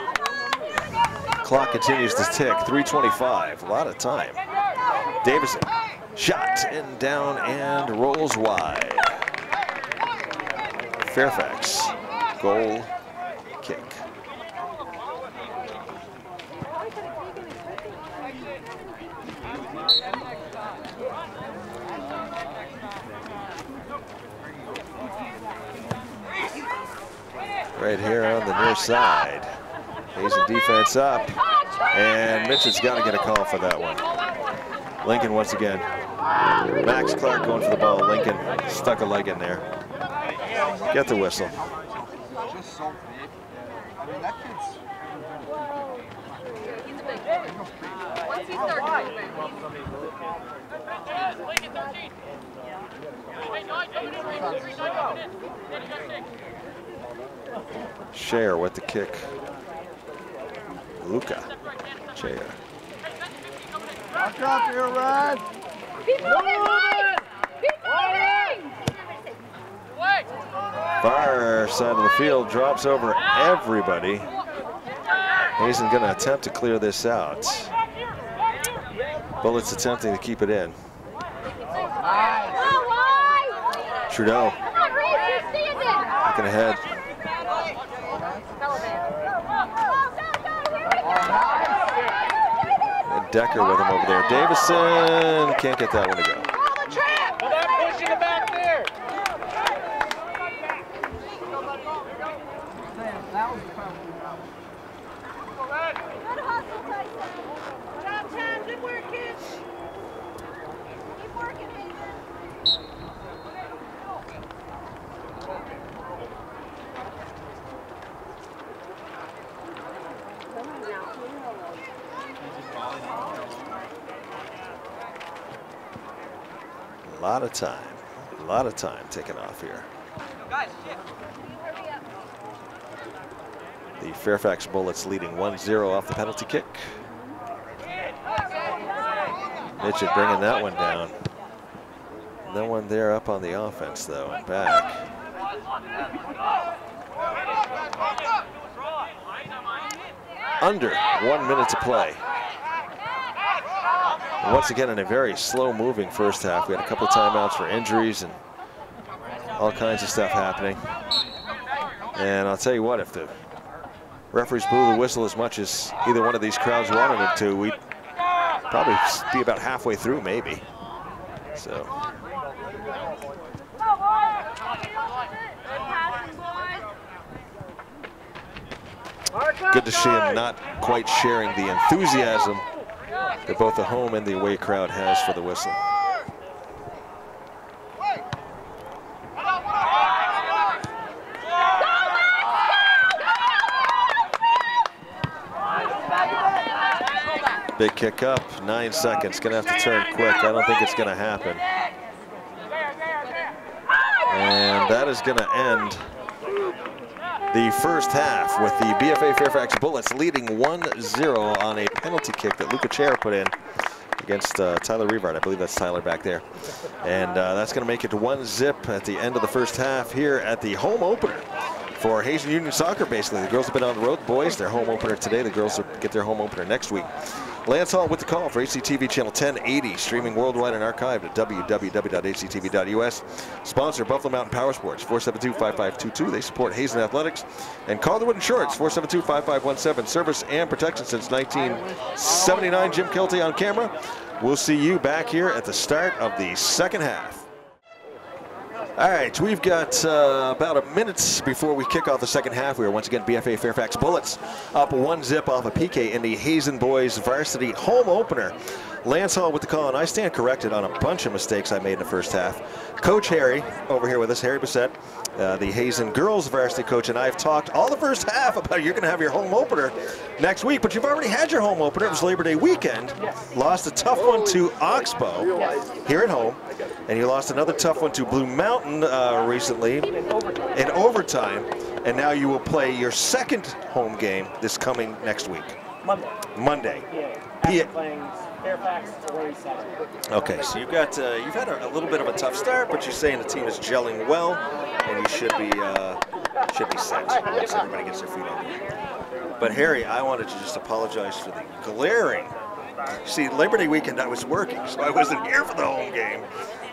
A: Clock continues to tick. 325. A lot of time. Davison. Shot and down and rolls wide. Fairfax. Goal kick. Right here on the near side. Hazen defense up. And Mitchell's got to get a call for that one. Lincoln once again. Max Clark going for the ball. Lincoln stuck a leg in there. Get the whistle.
C: Just so big. I mean, that kid's.
E: Once he starts moving,
B: Lincoln, 13. Hey, nine coming in, Reese. Three, nine coming in. Then you got six.
A: Share with the kick. Luca. Share.
C: Back up here, Rod.
D: Keep moving, Mike! Keep moving!
A: Far side of the field drops over everybody. Hazen going to attempt to clear this out. Bullets attempting to keep it in.
D: Come on, why?
A: Trudeau
D: Come on, Reese, you're standing!
A: looking ahead. Decker with him over there. Davison can't get that one to go.
B: Well, that pushing it back there.
D: Good work, kids.
A: Lot of time. A lot of time taken off here. The Fairfax Bullets leading 1-0 off the penalty kick. Mitchell bringing that one down. No one there up on the offense, though, and back. Under one minute to play. Once again, in a very slow-moving first half. We had a couple timeouts for injuries and all kinds of stuff happening. And I'll tell you what, if the referees blew the whistle as much as either one of these crowds wanted it to, we'd probably be about halfway through, maybe. So. Good to see him not quite sharing the enthusiasm that both the home and the away crowd has for the whistle. Big kick up, nine seconds. Gonna have to turn quick. I don't think it's gonna happen. And that is gonna end the first half with the BFA Fairfax Bullets leading 1-0 on a penalty kick that Luca Chair put in against uh, Tyler Revard. I believe that's Tyler back there. And uh, that's going to make it to one zip at the end of the first half here at the home opener for Hazen Union Soccer, basically. The girls have been on the road. Boys, their home opener today. The girls will get their home opener next week. Lance Hall with the call for HCTV channel 1080, streaming worldwide and archived at www.hctv.us. Sponsor Buffalo Mountain Power Sports, 472-5522. They support Hazen Athletics. And Calderwood Insurance, 472-5517. Service and protection since 1979. Jim Kelty on camera. We'll see you back here at the start of the second half. All right, we've got uh, about a minute before we kick off the second half. We are once again BFA Fairfax Bullets up one zip off a PK in the Hazen Boys varsity home opener. Lance Hall with the call, and I stand corrected on a bunch of mistakes I made in the first half. Coach Harry over here with us, Harry Bissett, uh, the Hazen girls varsity coach, and I have talked all the first half about you're going to have your home opener next week, but you've already had your home opener. It was Labor Day weekend. Lost a tough one to Oxbow here at home, and you lost another tough one to Blue Mountain uh, recently in overtime, and now you will play your second home game this coming next week.
F: Monday.
A: Monday.
F: Yeah. Fairfax Rory Center.
A: Okay, so you've got uh, you've had a, a, little bit of a tough start, but you're saying the team is gelling well, and you should be uh, should be set once everybody gets their feet under. But Harry, I wanted to just apologize for the glaring. See, Labor Day weekend I was working, so I wasn't here for the home game.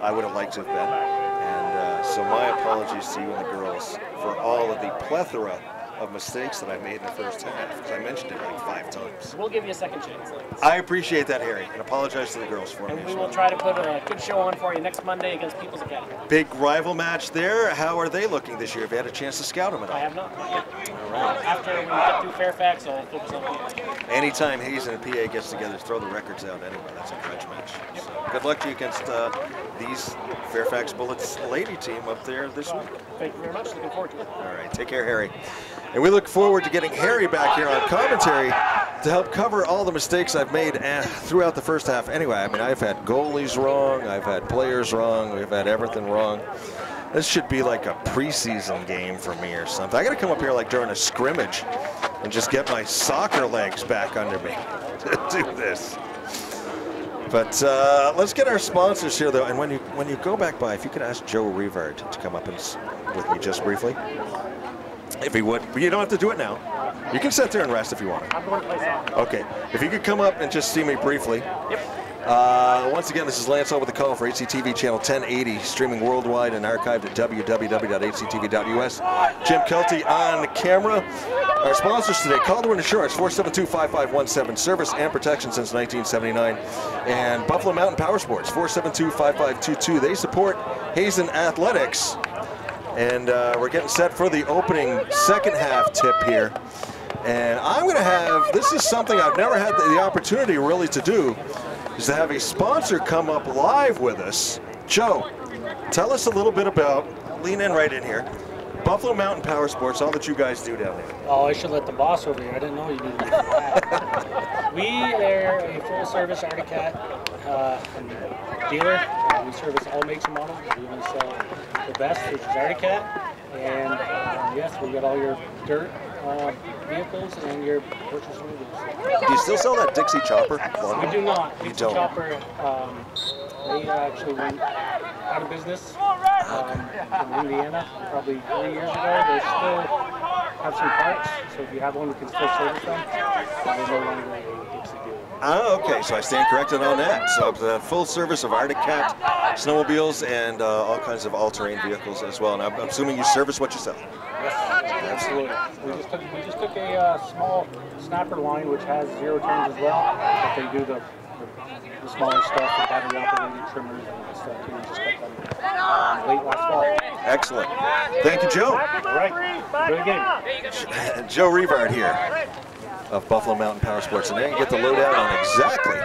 A: I would have liked to have been, and uh, so my apologies to you and the girls for all of the plethora of mistakes that I made in the first half because I mentioned it like five times.
F: We'll give you a second chance.
A: I appreciate that, Harry, and apologize to the girls for
F: and
A: me.
F: we will
A: well.
F: try to put a good show on for you next Monday against People's Academy.
A: Big rival match there. How are they looking this year? Have you had a chance to scout them at all?
F: I have not. not yet. After we get through Fairfax, I'll focus on PA.
A: Anytime Hazen and PA gets together, throw the records out anyway. That's a grudge match. So good luck to you against uh, these Fairfax Bullets lady team up there this week.
F: Thank you very much. Looking forward to it.
A: All right, take care, Harry. And we look forward to getting Harry back here on commentary to help cover all the mistakes I've made eh, throughout the first half. Anyway, I mean, I've had goalies wrong, I've had players wrong, we've had everything wrong. This should be like a preseason game for me or something. I got to come up here like during a scrimmage and just get my soccer legs back under me to do this. But uh, let's get our sponsors here, though. And when you when you go back by, if you could ask Joe Revard to come up and with me just briefly, if he would. But you don't have to do it now. You can sit there and rest if you want.
F: I'm going to play soccer.
A: Okay. If you could come up and just see me briefly.
F: Yep.
A: Uh, once again, this is Lance with the call for HCTV channel 1080, streaming worldwide and archived at www.hctv.us. Jim Kelty on camera. Our sponsors today, Calderwood Insurance, 472-5517, service and protection since 1979. And Buffalo Mountain Power Sports, 472-5522. They support Hazen Athletics. And uh, we're getting set for the opening second half tip here. And I'm going to have, this is something I've never had the, the opportunity really to do, is to have a sponsor come up live with us. Joe, tell us a little bit about, lean in right in here, Buffalo Mountain Power Sports, all that you guys do down there.
F: Oh, I should let the boss over here. I didn't know you needed that. we are a full-service Arctic Cat uh, dealer. Uh, we service all makes and models. We only sell the best, which is Arctic Cat. And um, yes, we got all your dirt, uh, vehicles and your purchase movies.
A: Do you still sell that Dixie chopper?
F: We do not.
A: You don't.
F: Chopper, um, they actually went out of business um, in Indiana probably three years ago. They still have some parts, so if you have one, we can still service them. But they're no longer a Dixie dealer.
A: Ah, okay, so I stand corrected on that. So the full service of Arctic Cat snowmobiles and uh, all kinds of all-terrain vehicles as well. And I'm I'm assuming you service what you sell.
F: Yes, Absolutely. We just took, we just took a uh, small snapper line which has zero turns as well, but they do the, the, the smaller stuff, the battery operated trimmers and stuff too. Just got them um, late last fall.
A: Excellent. Thank you, Joe.
F: All right. Good game.
A: Joe Revard here of Buffalo Mountain Power Sports. And there you get the lowdown on exactly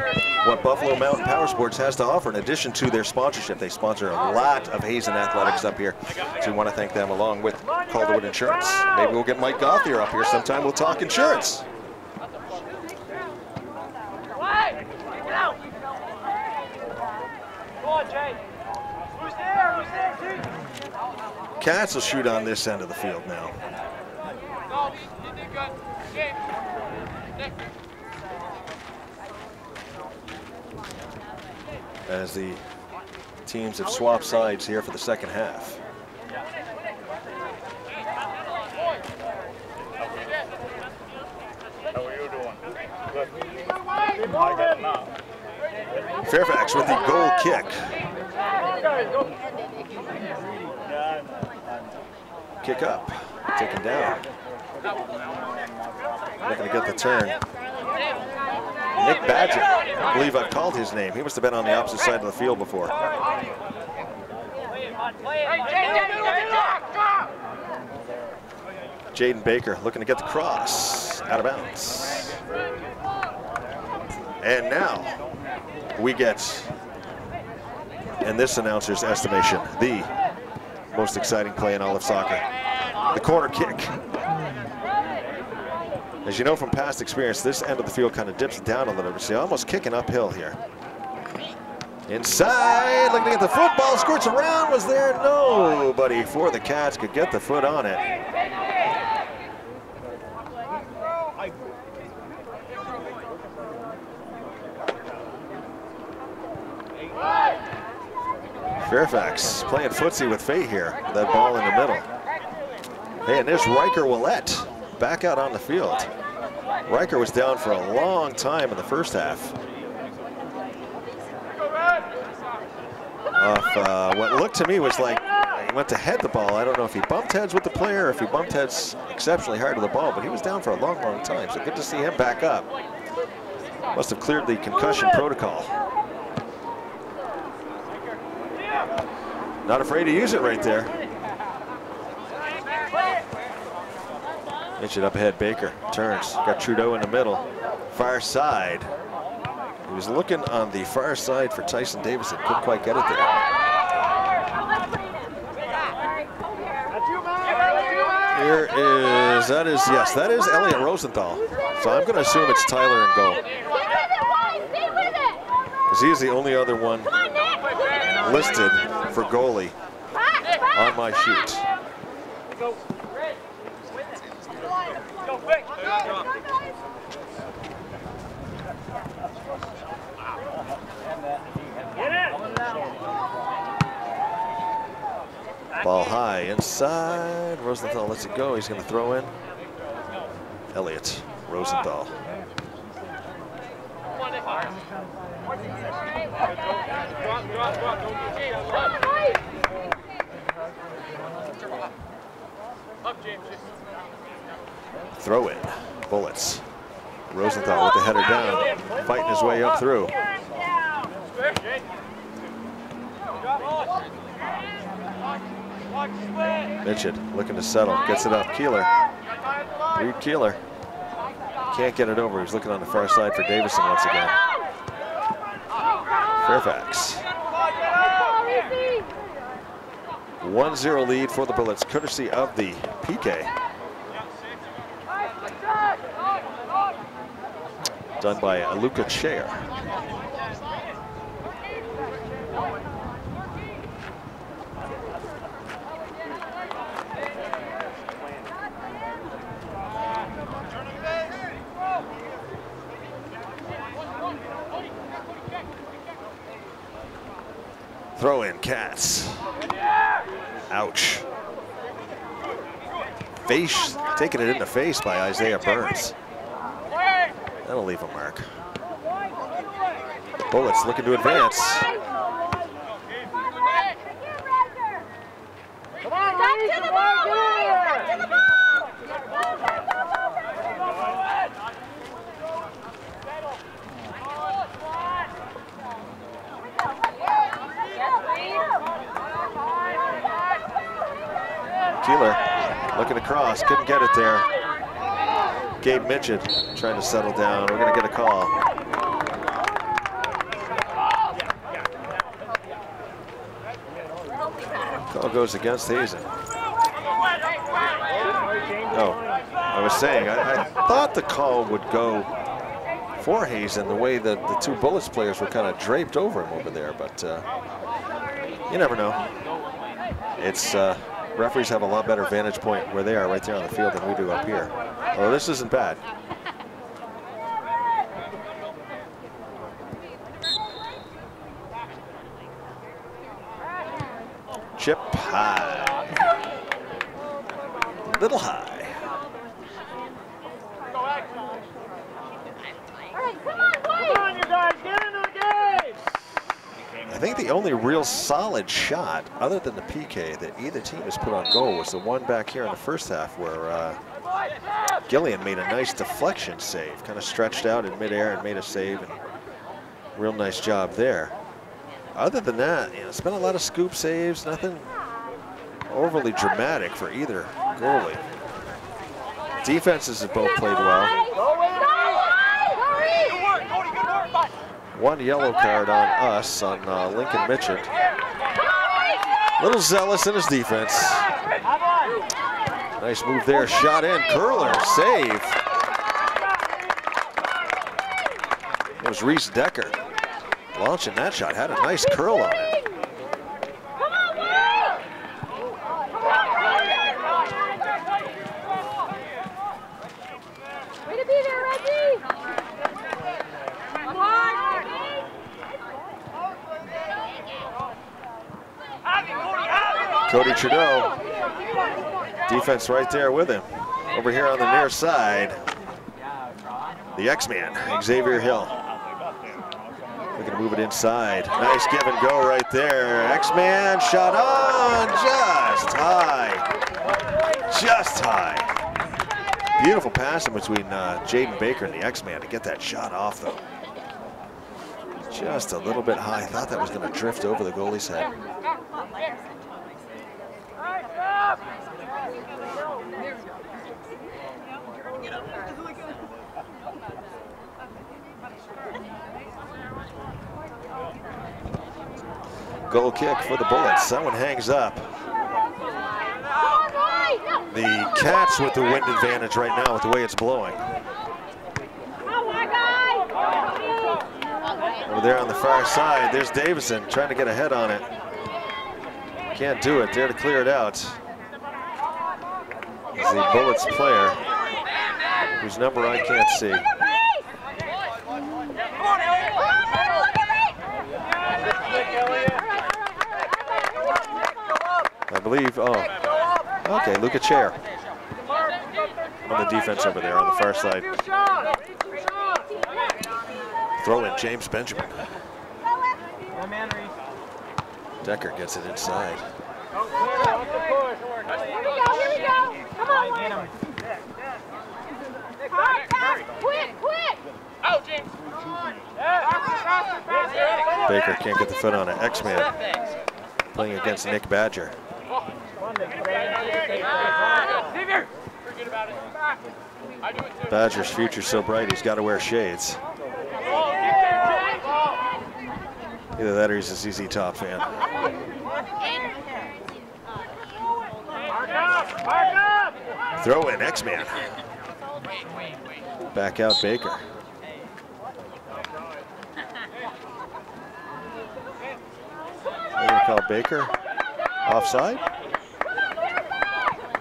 A: what Buffalo Mountain Power Sports has to offer in addition to their sponsorship. They sponsor a lot of Hazen Athletics up here. So we want to thank them along with Calderwood Insurance. Maybe we'll get Mike Gothier up here sometime. We'll talk insurance.
C: Go on, Jay. Who's there? Who's there, dude?
A: Cats will shoot on this end of the field now.
B: No, you you did good. Game. Nick.
A: as the teams have swapped sides here for the second half.
C: How are you doing? Good. I got it now.
A: Fairfax with the goal kick. Kick up, taken down. Looking to get the turn. Nick Badgett, I believe I've called his name. He must have been on the opposite side of the field before. Jaden Baker looking to get the cross out of bounds. And now we get, in this announcer's estimation, the most exciting play in all of soccer. The corner kick. As you know from past experience, this end of the field kind of dips down a little bit. So almost kicking uphill here. Inside, looking at the football, squirts around. Was there nobody for the Cats could get the foot on it? Fairfax playing footsie with Fate here. That ball in the middle. Hey, and there's Riker Willette back out on the field. Riker was down for a long time in the first half. Off uh, what looked to me was like he went to head the ball. I don't know if he bumped heads with the player or if he bumped heads exceptionally hard with the ball, but he was down for a long, long time. So good to see him back up. Must have cleared the concussion protocol. Not afraid to use it right there. Inch it up ahead, Baker turns, got Trudeau in the middle, far side. He was looking on the far side for Tyson Davison, couldn't quite get it there. Here is, that is, yes, that is Elliott Rosenthal. So I'm going to assume it's Tyler and goal,
D: Stay with it, Ryan. Stay with it.
A: because he is the only other one
D: Come on, Nick.
A: Listed for goalie on my sheet. Ball high inside. Rosenthal lets it go. He's going to throw in. Elliott Rosenthal. Throw it. Bullets. Rosenthal with the header down, fighting his way up through. Mitchell looking to settle, gets it up. Keeler, Reed Keeler. Can't get it over. He's looking on the far side for Davison once again. Fairfax.
D: Ball,
A: 1-0 lead for the Bullets, courtesy of the PK. Done by Luca Chair. Throw in Cats. Ouch. Face, taking it in the face by Isaiah Burns. That'll leave a mark. Bullets looking to advance.
C: Come on,
D: Back
C: Reese,
D: to the
C: you
D: ball,
C: gotta
D: guys!
C: get
D: Back to
C: in
D: the
C: there.
D: ball! Go, go, go, go, go, go!
A: Keeler looking across, couldn't get it there. Gabe Mitchell trying to settle down. We're going to get a call. Call goes against Hazen. Oh, I was saying, I, I thought the call would go for Hazen the way that the two Bullets players were kind of draped over him over there, but uh, you never know. It's uh, referees have a lot better vantage point where they are right there on the field than we do up here. Oh, this isn't bad. Chip high. Little high. I think the only real solid shot, other than the PK, that either team has put on goal was the one back here in the first half where uh, Gillian made a nice deflection save, kind of stretched out in midair and made a save, and real nice job there. Other than that, you know, it's been a lot of scoop saves, nothing overly dramatic for either goalie. Defenses have both played well. One yellow card on us, on uh, Lincoln Mitchell. Little zealous in his defense. Nice move there, shot in, curler, save. It was Reese Decker launching that shot, had a nice curl on it.
D: Come on, boys! Way to be there, Reggie! Come on!
A: Cody Trudeau, defense right there with him. Over here on the near side, the X-Man, Xavier Hill. Looking to move it inside. Nice give and go right there. X-Man shot on, just high. Just high. Beautiful pass in between uh, Jaden Baker and the X-Man to get that shot off though. Just a little bit high. Thought that was going to drift over the goalie's head. Goal kick for the Bullets. That one hangs up. The Cats with the wind advantage right now with the way it's blowing. Over there on the far side, there's Davison trying to get ahead on it. Can't do it. There to clear it out. Is the Bullets player, whose number I can't see. I believe, oh, okay, Luca Chair on the defense over there on the far side. Throw in James Benjamin. Decker gets it inside.
C: Don't clear, off the push.
D: Here we go, here we go! Come on,
C: Get
D: boys!
C: him.
D: All right, pass! Quick, quick!
B: Out, James.
C: Faster, faster, faster.
A: Baker can't get the foot on it. X-Man playing against Nick Badger. Badger's future's so bright he's got to wear shades. Either that or he's a ZZ Top fan. Throw in X-Man. Back out Baker. going call Baker offside.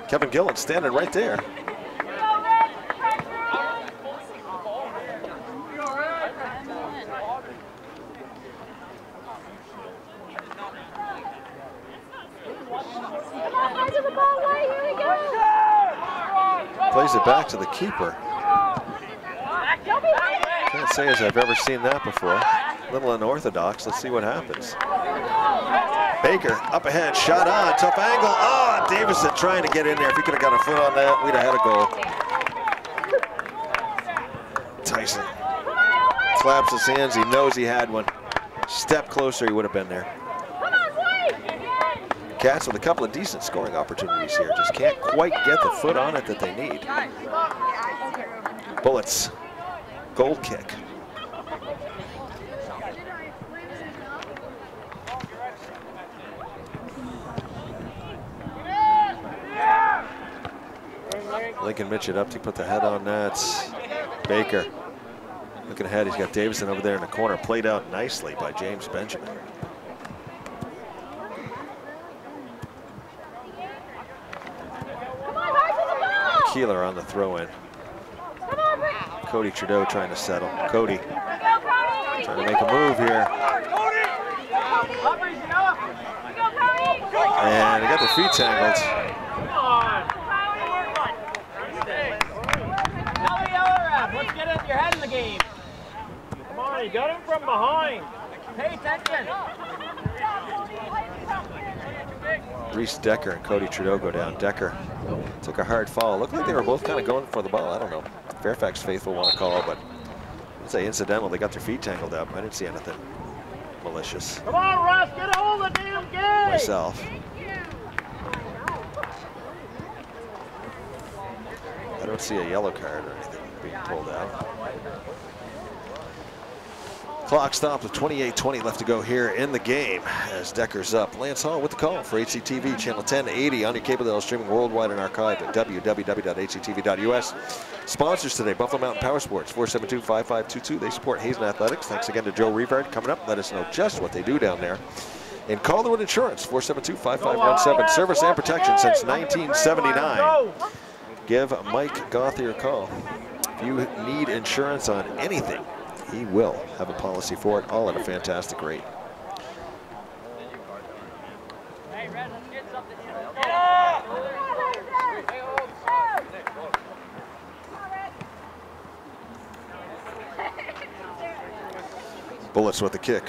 A: Kevin Gillen standing right there. Plays it back to the keeper. Can't say as I've ever seen that before. A little unorthodox. Let's see what happens. Baker up ahead, shot on, tough angle. Ah, oh, Davison trying to get in there. If he could have got a foot on that, we'd have had a goal. Tyson claps his hands. He knows he had one. Step closer, he would have been there. Cats with a couple of decent scoring opportunities here. Just can't quite get the foot on it that they need. Bullets. Goal kick. Lincoln Mitch it up to put the head on that. Baker looking ahead. He's got Davison over there in the corner. Played out nicely by James Benjamin.
D: Come on, hard to the ball.
A: Keeler on the throw in.
D: Come on, Rick.
A: Cody Trudeau trying to settle. Cody trying to make a move here. And they got their feet tangled.
C: Tell the yellow ref, let's get it- your head in the game. Come on, you got him from behind. Pay attention.
A: Reese Decker and Cody Trudeau go down. Decker took a hard fall. Looked like they were both kind of going for the ball. I don't know. Fairfax faithful want to call, but I'd say incidental. They got their feet tangled up. I didn't see anything malicious
C: Come on, Russ, get a hold of the damn game.
A: myself. I don't see a yellow card or anything being pulled out. Clock stopped with 28-20 left to go here in the game as Decker's up. Lance Hall with the call for HCTV, channel 1080 on your cable is streaming worldwide and archived at www.hctv.us. Sponsors today, Buffalo Mountain Power Sports, 472-5522. They support Hazen Athletics. Thanks again to Joe Revard coming up. Let us know just what they do down there. And Calderwood Insurance, 472-5517. Service and protection since 1979 give Mike Gothier a call. If you need insurance on anything, he will have a policy for it, all at a fantastic rate. Bullets with the kick.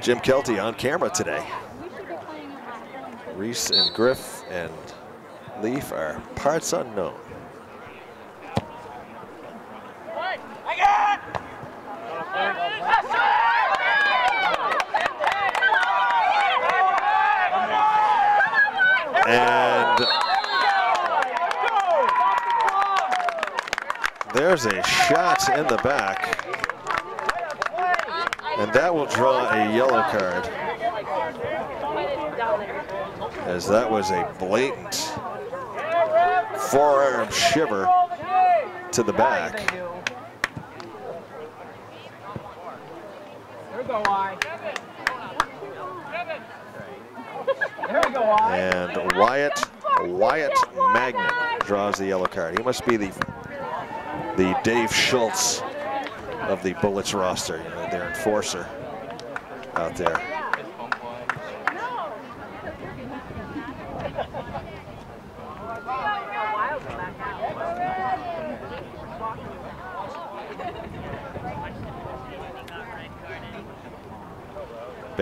A: Jim Kelty on camera today. Reese and Griff and Leaf are parts unknown. And there's a shot in the back. And that will draw a yellow card as that was a blatant forearm shiver to the back.
C: There go, I. There go, I.
A: And Wyatt Wyatt Magnan draws the yellow card. He must be the the Dave Schultz of the Bullets roster, you know, their enforcer out there.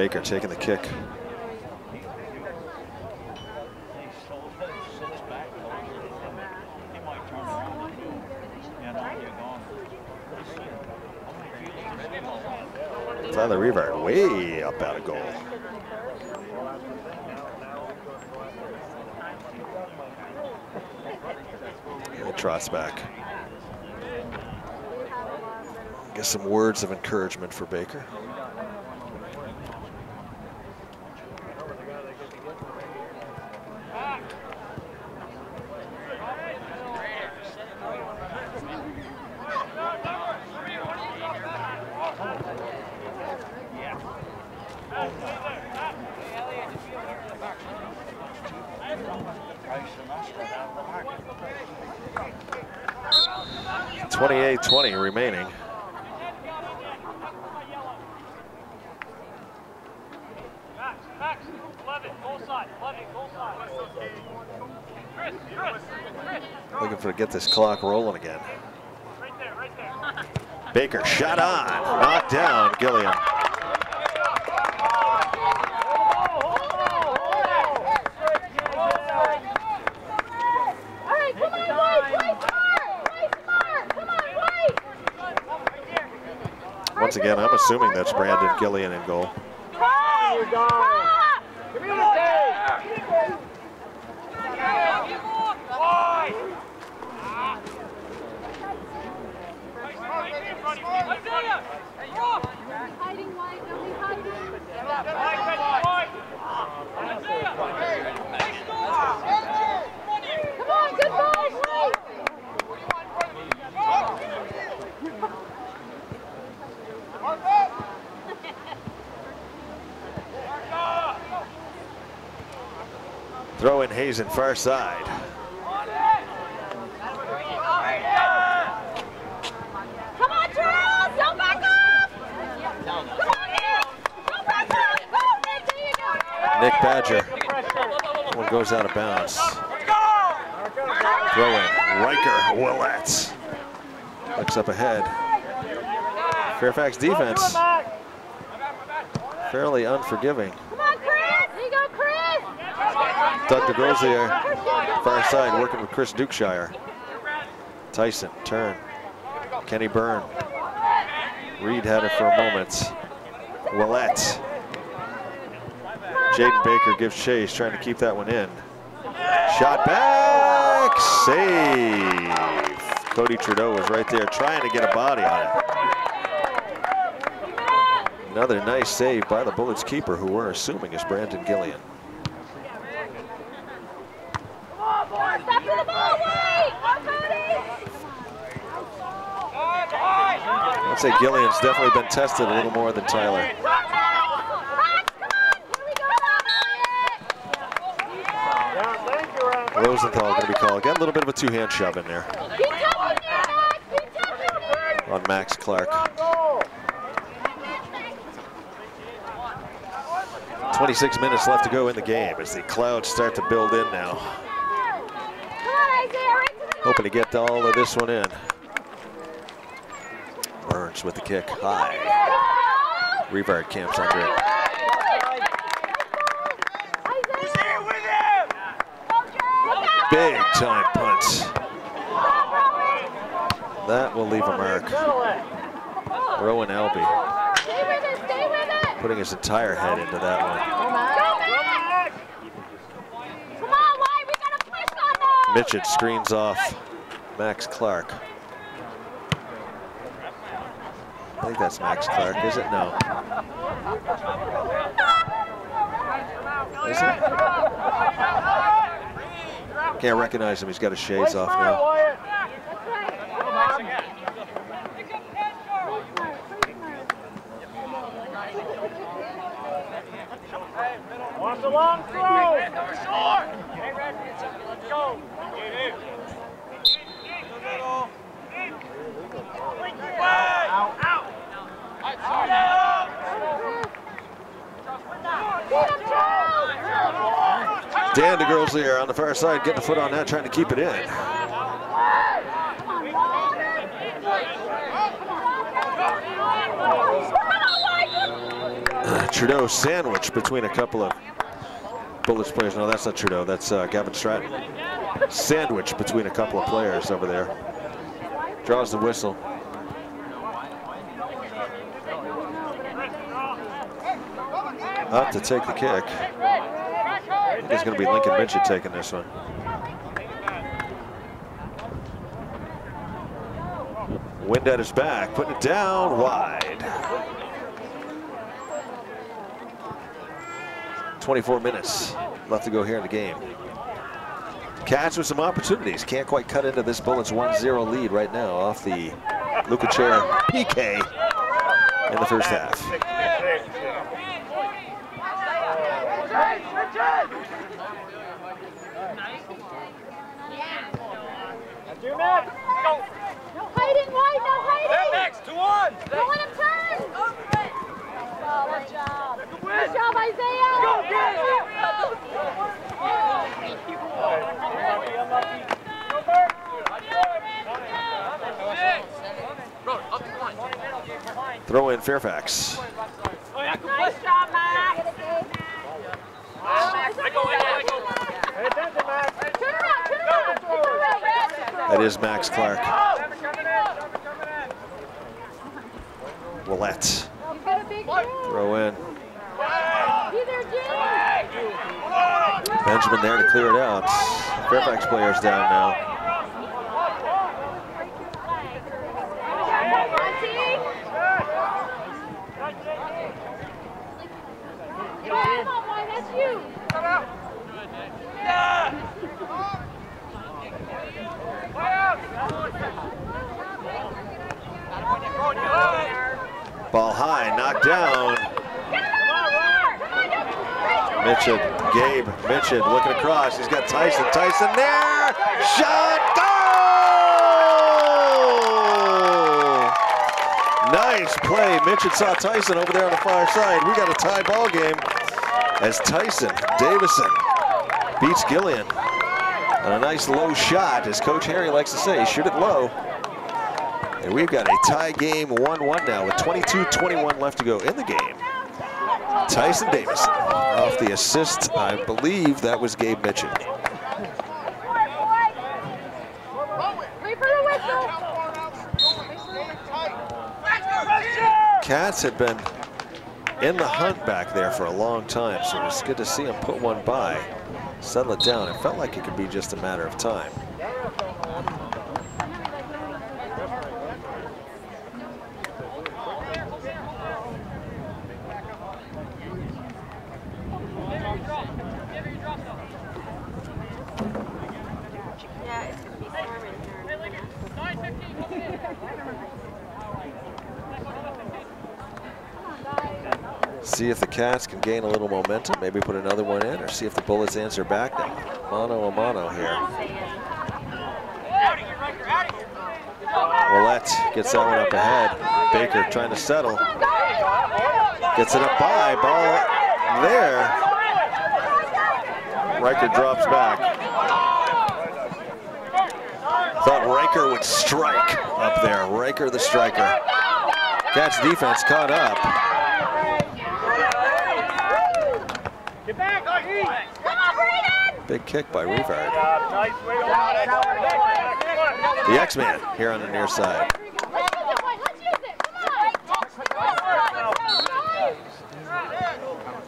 A: Baker taking the kick. Tyler Revard way up out of goal. It trots back. Get some words of encouragement for Baker. Twenty-eight, twenty remaining. Looking for to get this again. Baker shot on, knocked down
D: White.
A: Once again, I'm assuming that's Brandon Gillian in goal.
D: Come Stop. Hiding, White. Don't be hiding. Come on, good boys, White.
A: Throw in Hazen far side.
D: Come on, Charles. Don't back up. Come on, Nick. Don't back up. Go, Nick. There you go.
A: Nick Badger. One goes out of bounds. Throw in Riker Willette. Looks up ahead. Fairfax defense fairly unforgiving.
D: Come on, Chris. There you go, Chris.
A: Doug DeGrozier, far side, working with Chris Dukeshire. Tyson, turn. Kenny Byrne. Reed had it for a moment. Willette. Jaden Baker gives chase, trying to keep that one in. Shot back, save. Cody Trudeau was right there trying to get a body on it. Another nice save by the Bullets keeper, who we're assuming is Brandon Gillian.
D: Step to the ball, White. Go, Cody.
A: I'd say Gilliam's definitely been tested a little more than Tyler.
D: Max, come on. Here we go, Elliott.
A: Rosenthal going to be called. Got a little bit of a two-hand shove in there
D: Be tough in there, Max. Be tough in there.
A: on Max Clark. 26 minutes left to go in the game as the clouds start to build in now.
D: Come on, Isaiah. Right to the net.
A: Hoping to get all of this one in. With the kick high. Revard camps under it. Big time punt. That will leave a mark. Rowan Albee
D: Stay with it. Stay with it.
A: putting his entire head into that one.
D: Go, Max. Come on, White. We got to push on those.
A: Mitchett screens off Max Clark. I think that's Max Clark, is it? No. Is it? Can't recognize him. He's got his shades off now.
D: That's right.
C: Wants a long throw.
D: Beat him, Charles.
A: Dan DeGroslier on the far side, getting a foot on that, trying to keep it in. Trudeau sandwich between a couple of Bullets players. No, that's not Trudeau. That's uh, Gavin Stratton. Sandwich between a couple of players over there. Draws the whistle. Up to take the kick. It's going to be Lincoln Mitchell taking this one. Wind at his back, putting it down wide. 24 minutes left to go here in the game. Cats with some opportunities. Can't quite cut into this Bullets 1-0 lead right now off the Luca PK in the first half.
C: Do next.
D: No hiding, White, no hiding.
C: Next, two one.
D: Don't let him turn. Good job. Good job, Isaiah.
C: Go, Unlucky, unlucky.
A: Throw in Fairfax.
D: Nice job, Max.
C: Pay attention, Max.
D: Turn around, turn around. Turn around, Red.
A: That is Max Clark. Willette. Throw in. Benjamin there to clear it out. Fairfax players down now. High, knocked down. Mitchell, Gabe, Mitchell looking across. He's got Tyson. Tyson there. Shot. Goal! Nice play. Mitchell saw Tyson over there on the far side. We got a tie ball game as Tyson Davison beats Gillian on a nice low shot, as Coach Harry likes to say, shoot it low. And we've got a tie game 1-1 now with 22-21 left to go in the game. Tyson Davis off the assist. I believe that was Gabe Mitchell. Cats had been in the hunt back there for a long time, so it was good to see him put one by, settle it down. It felt like it could be just a matter of time.
E: Yeah, it's gonna be storming here. in a minute.
B: Nine fifteen, coming in.
A: See if the Cats can gain a little momentum, maybe put another one in, or see if the Bullets answer back now. Mono a mano here. Willette gets that one up ahead. Baker trying to settle. Gets it up by, ball there. Riker drops back. Thought Riker would strike up there. Riker the striker. Cats defense caught up.
C: Get back, Huggy.
D: Come on, Braden.
A: Big kick by Revard.
C: Nice way to run it.
A: The X-Man here on the near side.
D: Let's use it, boy. Let's use it. Come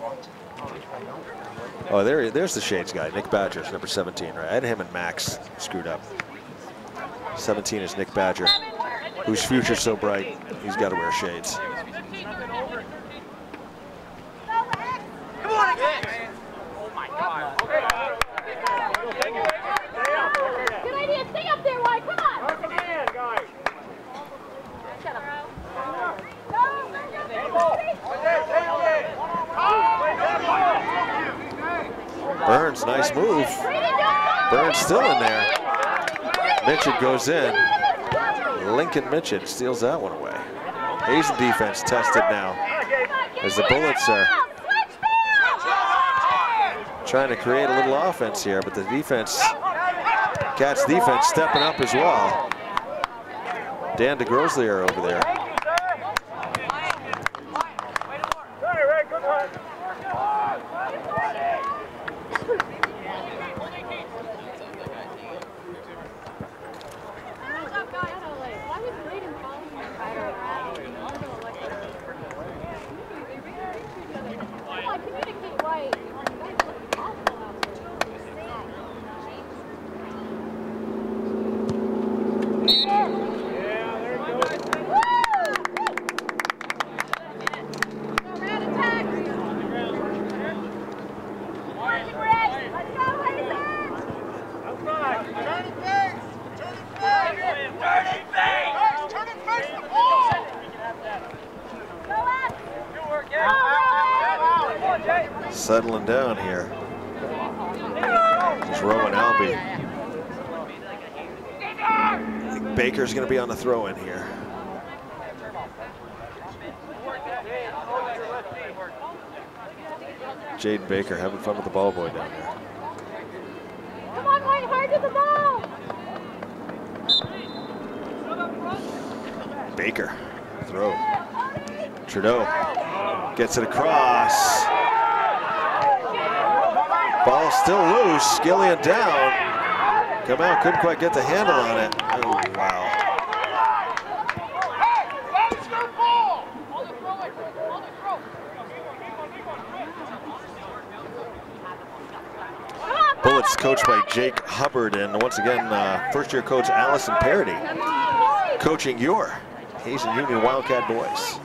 D: on.
A: Oh, there, there's the Shades guy, Nick Badger, number 17. Right, I had him and Max screwed up. 17 is Nick Badger, whose future's so bright, he's got to wear shades.
D: Good idea. Stay up there, White. Come on.
C: Come in, guys.
D: Shut up.
A: Burns, nice move. Burns still in there. Mitchell goes in. Lincoln Mitchell steals that one away. Hazen defense tested now as the Bullets are trying to create a little offense here, but the defense, Cats defense stepping up as well. Dan DeGroslier over there.
C: Sorry, Ray, good one.
D: Why was Braden calling me? Come on, communicate, White. Awful out there.
C: Yeah, there you go.
D: Red attack. Red. Let's go, Hazen.
C: Outside.
D: Go up.
A: Settling down here. Just Rowan Albee. I think Baker's going to be on the throw in here. Baker having fun with the ball boy down there.
D: Come on, get the ball.
A: Baker, throw. Trudeau gets it across. Ball still loose. Gillian down. Come out, couldn't quite get the handle on it. Oh, wow. Bullets coached by Jake Hubbard and once again, uh, first year coach Allison Parody coaching your Hazen Union Wildcat boys.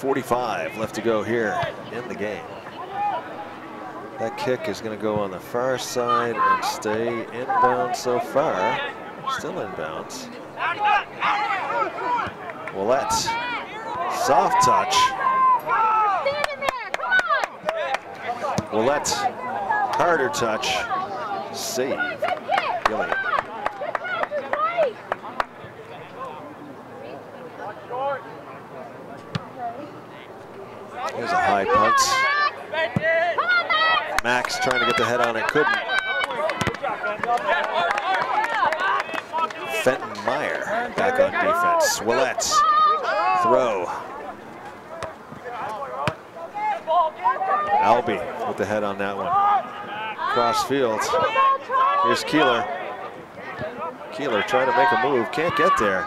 A: 45 left to go here in the game. That kick is going to go on the far side and stay inbounds so far. Still inbounds. that's soft touch. Willette, harder touch, save. Here's a high
D: on, Max.
A: Trying to get the head on it, couldn't. Fenton Meyer back on defense. Willette, throw. Albee with the head on that one. Cross field. Here's Keeler. Keeler trying to make a move, can't get there.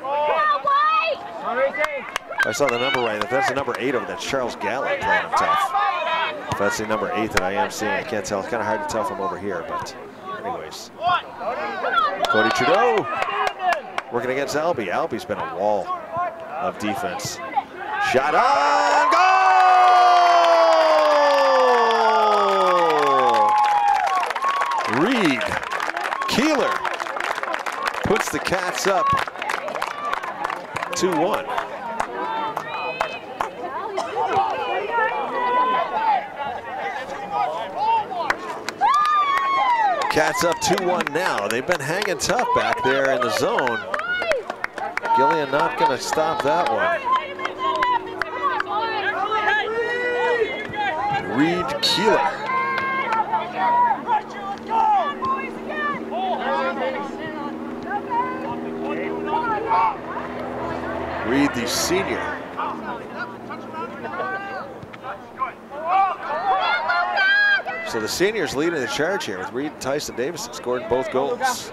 D: Come on, White.
A: I saw the number right. If that's the number eight over, that's Charles Gallup playing him tough. If that's the number eight that I am seeing, I can't tell. It's kind of hard to tell from over here, but anyways. Cody Trudeau working against Albee. Albee's been a wall of defense. Shot on goal! Reed Keeler puts the Cats up 2-1. Cats up 2-1 now. They've been hanging tough back there in the zone. Gillian not going to stop that one. Reed Keeler. Reed, the senior. So the seniors leading the charge here with Reed and Tyson Davison scoring both goals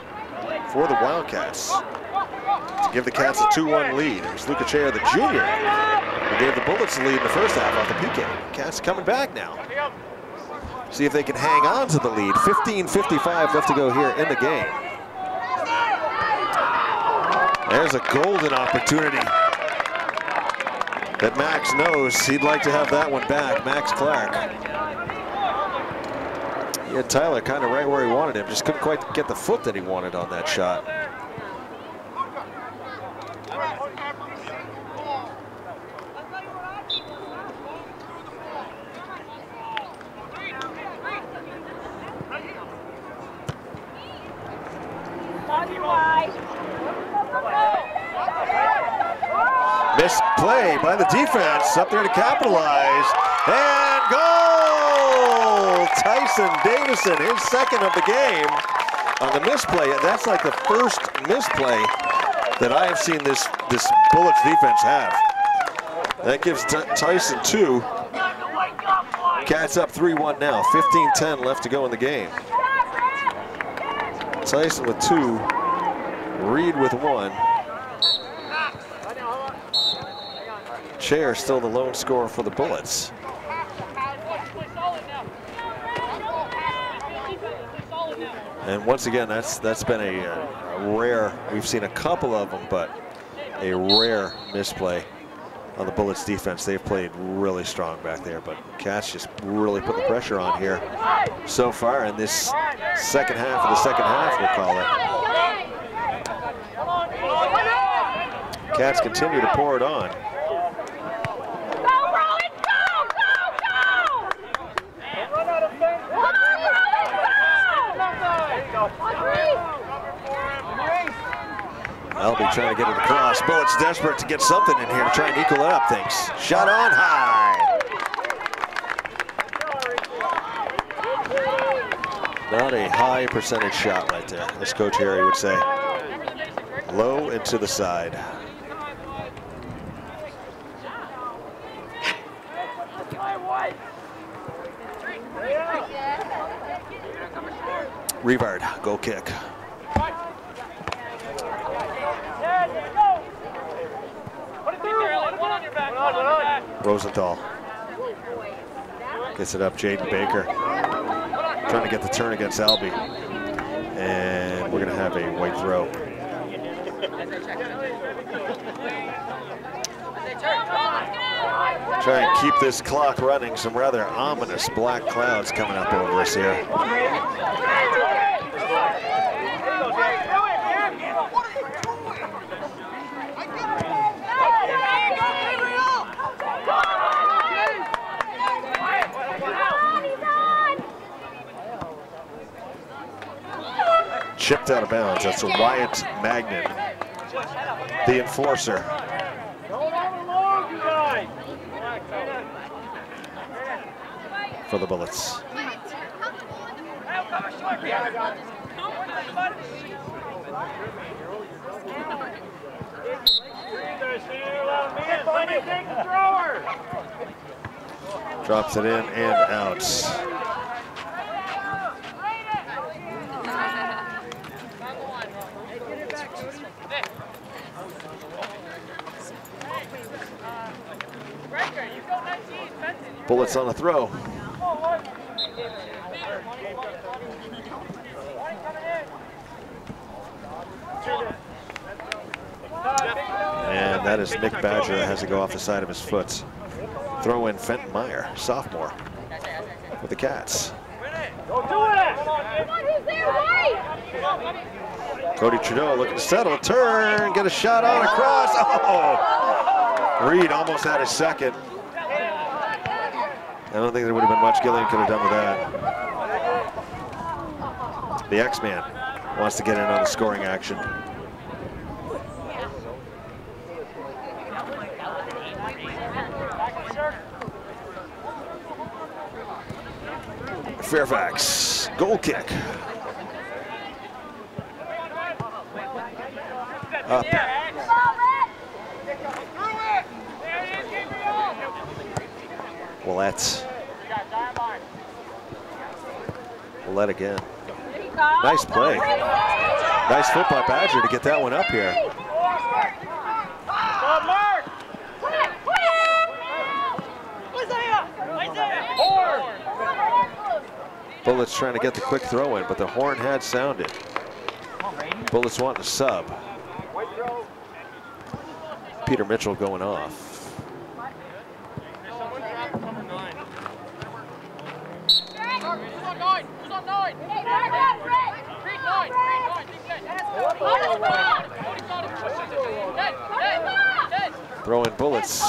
A: for the Wildcats to give the Cats a 2-1 lead. It was Luca Chair, the junior, who gave the Bullets the lead in the first half off the PK. Cats coming back now. See if they can hang on to the lead. 15.55 left to go here in the game. There's a golden opportunity that Max knows he'd like to have that one back. Max Clark. Had Tyler kind of right where he wanted him, just couldn't quite get the foot that he wanted on that shot. Misplay by the defense, up there to capitalize, and goal! Tyson Davison, his second of the game on the misplay. That's like the first misplay that I have seen this, this Bullets defense have. That gives T Tyson two. Cats up 3-1 now, 15-10 left to go in the game. Tyson with two, Reed with one. Chair still the lone scorer for the Bullets. And once again, that's that's been a, a rare. We've seen a couple of them, but a rare misplay on the Bullets defense. They've played really strong back there, but Cats just really put the pressure on here so far in this second half of the second half, we'll call it. Cats continue to pour it on. Albee trying to get it across. Bullets desperate to get something in here to try and equal it up things. Shot on high. Not a high percentage shot right there, as Coach Harry would say. Low and to the side. Revard, goal kick. Rosenthal gets it up. Jaden Baker trying to get the turn against Albee. And we're going to have a white throw. Try and keep this clock running. Some rather ominous black clouds coming up over us here. Chipped out of bounds. That's Wyatt Magnan, the enforcer. For the Bullets. Drops it in and out. Bullets on the throw. And that is Nick Badger that has to go off the side of his foot. Throw in Fenton Meyer, sophomore, with the Cats. Cody Trudeau looking to settle, turn, get a shot on across. Oh! Reed almost had a second. I don't think there would have been much Gillian could have done with that. The X-Man wants to get in on the scoring action. Fairfax, goal kick. Up. Willette. Willette again. Nice play. Nice foot by Badger to get that one up here. Bullets trying to get the quick throw in, but the horn had sounded. Bullets wanting to sub. Peter Mitchell going off. Throwing bullets.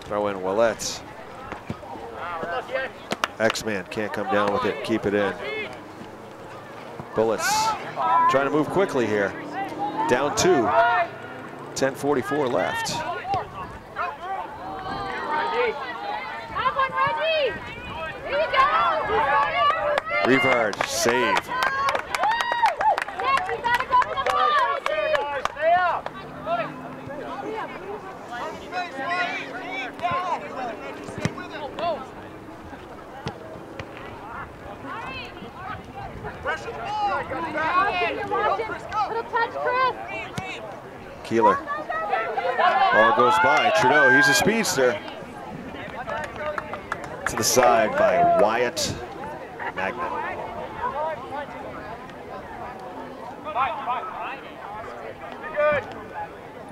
A: Throw in Willette. X-Man can't come down with it, keep it in. Bullets trying to move quickly here. Down two, 10.44 left. Revard, save. Speedster. the side by Wyatt Magnet.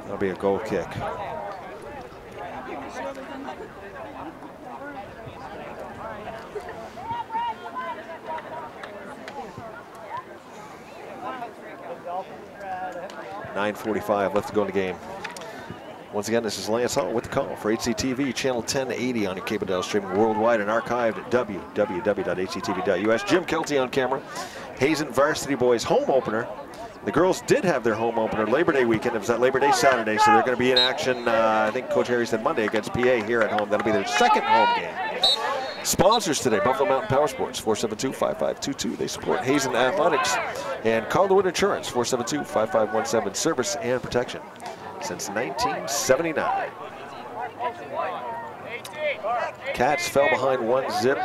A: That'll be a goal kick. Nine forty-five left to go in the game. Once again, this is Lance Hall with the call for HCTV, channel 1080 on your cable dial, streaming worldwide and archived at www.hctv.us. Jim Kelty on camera. Hazen Varsity Boys home opener. The girls did have their home opener Labor Day weekend. It was that Labor Day Saturday, so they're going to be in action, uh, I think Coach Harry said Monday against PA here at home. That'll be their second home game. Sponsors today, Buffalo Mountain Power Sports, 472-5522. They support Hazen Athletics. And Calderwood Insurance, 472-5517, service and protection since 1979. Cats fell behind one zip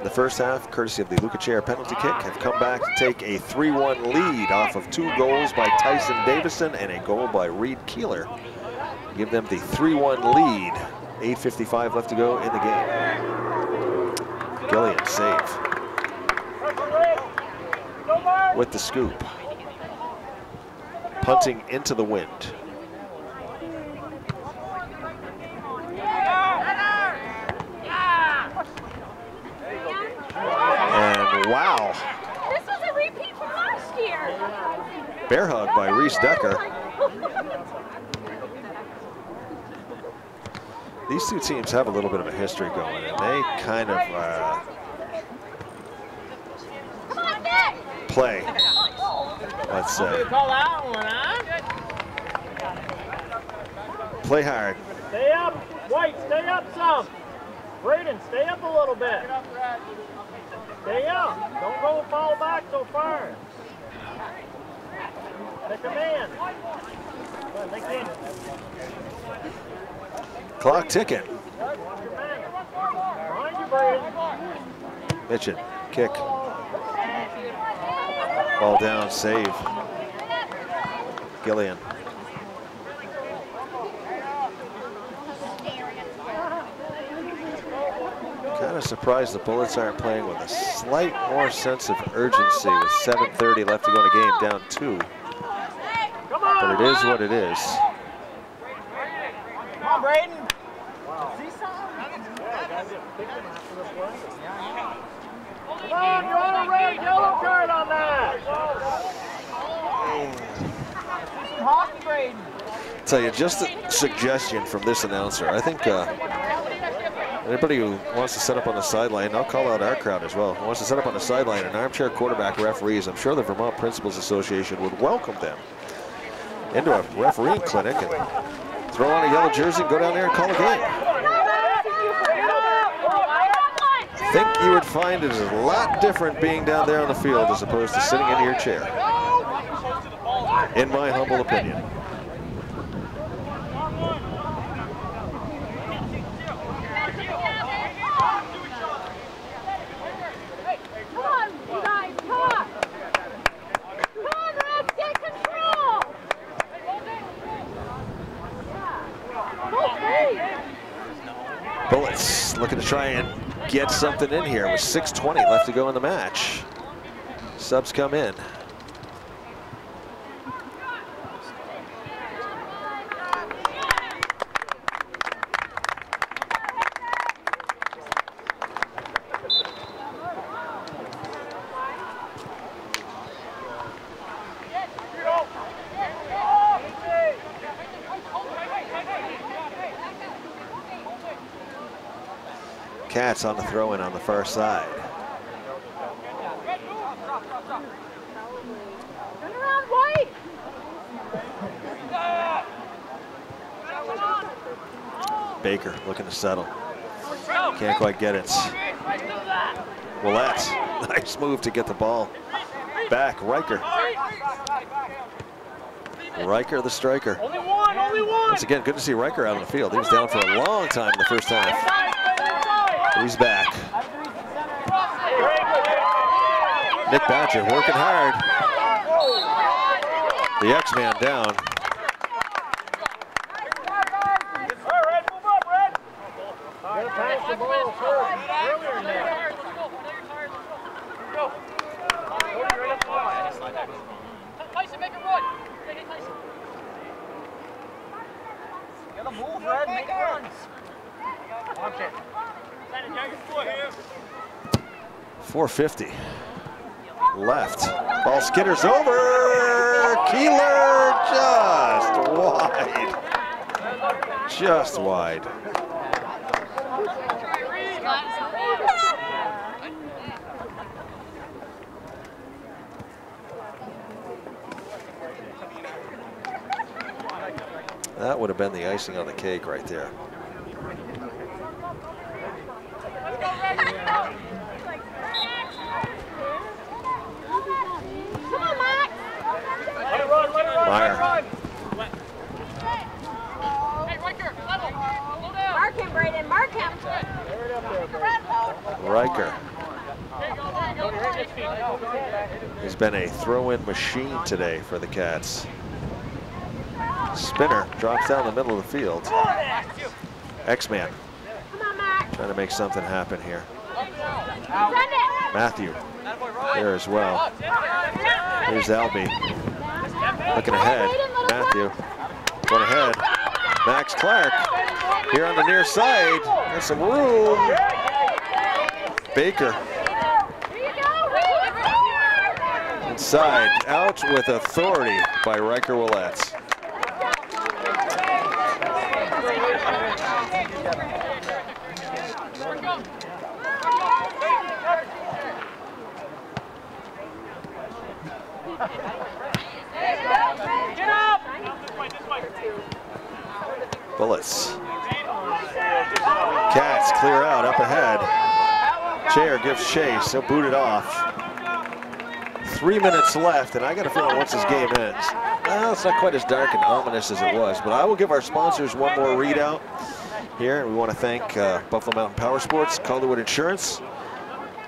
A: in the first half, courtesy of the Luca Chair penalty kick, have come back to take a 3-1 lead off of two goals by Tyson Davison and a goal by Reed Keeler. Give them the 3-1 lead. 8.55 left to go in the game. Gillian save. With the scoop. Punting into the wind. And wow,
D: This was a repeat from last year.
A: bear hug by Reese Decker. These two teams have a little bit of a history going, and they kind of uh, play, let's say, play hard.
C: Stay up, White, stay up some. Braden, stay up a little bit. Stay up. Don't go fall back so far. A.
A: Clock
C: Braden.
A: Mitchin, kick. Ball down, save. Gillian. Kind of surprised the Bullets aren't playing with a slight more sense of urgency with 7.30 left to go in the game, down two. It is what it is.
C: Come on, Braden. See something? Come on, you want a red, yellow card on that. Some hockey, Braden.
A: tell you, just a suggestion from this announcer. I think uh, anybody who wants to set up on the sideline, I'll call out our crowd as well, who wants to set up on the sideline, an armchair quarterback referees, I'm sure the Vermont Principals Association would welcome them into a refereeing clinic and throw on a yellow jersey and go down there and call a game. I think you would find it is a lot different being down there on the field as opposed to sitting in your chair, in my humble opinion.
D: Come on, you guys, come on. Come on, Reds, get control. Yeah. Okay.
A: Bullets looking to try and get something in here with 6.20 left to go in the match. Subs come in. On the throw in on the far side.
D: Turn around, White.
A: Baker looking to settle. Can't quite get it. Willette, nice move to get the ball back. Riker. Riker, the striker.
C: Only one, only one.
A: Once again, good to see Riker out on the field. He was down for a long time in the first half. He's back. Nick Badger working hard. The X-Man down.
C: Gotta pass the ball first. Move, Red, make runs. Watch it.
A: 450 left. Ball skitters over. Keeler just wide. Just wide. That would have been the icing on the cake right there.
D: Come on, Max.
C: Let it run, let it run, let it
A: Meyer.
C: run.
B: Hey, Riker, level. Slow down.
D: Mark him, Braden. Mark him.
A: Riker
B: There you go, there you go.
A: has been a throw-in machine today for the Cats. Spinner drops down the middle of the field. X-Man trying to make something happen here. Matthew there as well. Here's Albee looking ahead. Matthew going ahead. Max Clark here on the near side. There's some room. Baker
D: Here you go.
A: Inside, out with authority by Riker Willets. Bullets. Cats clear out up ahead. Chair gives chase. He'll boot it off. Three minutes left, and I got a feeling once this game ends, well, it's not quite as dark and ominous as it was, but I will give our sponsors one more readout here. We want to thank uh, Buffalo Mountain Power Sports, Calderwood Insurance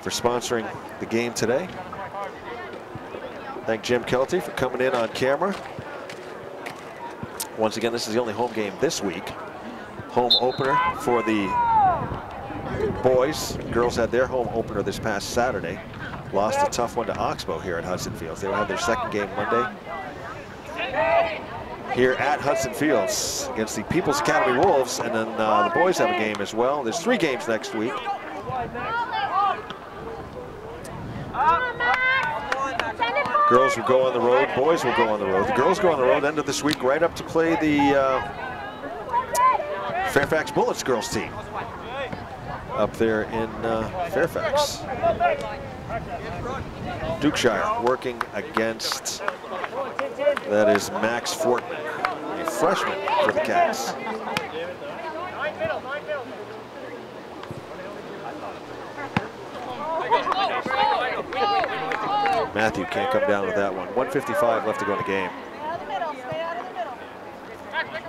A: for sponsoring the game today. Thank Jim Kelty for coming in on camera. Once again, this is the only home game this week. Home opener for the boys. Girls had their home opener this past Saturday. Lost a tough one to Oxbow here at Hudson Fields. They will have their second game Monday here at Hudson Fields against the People's Academy Wolves. And then uh, the boys have a game as well. There's three games next week. Girls will go on the road. Boys will go on the road. The girls go on the road end of this week right up to play the uh, Fairfax Bullets girls team up there in uh, Fairfax. Dukeshire working against, that is Max Fortman, a freshman for the Cats. Matthew can't come down with that one. 155 left to go in the game.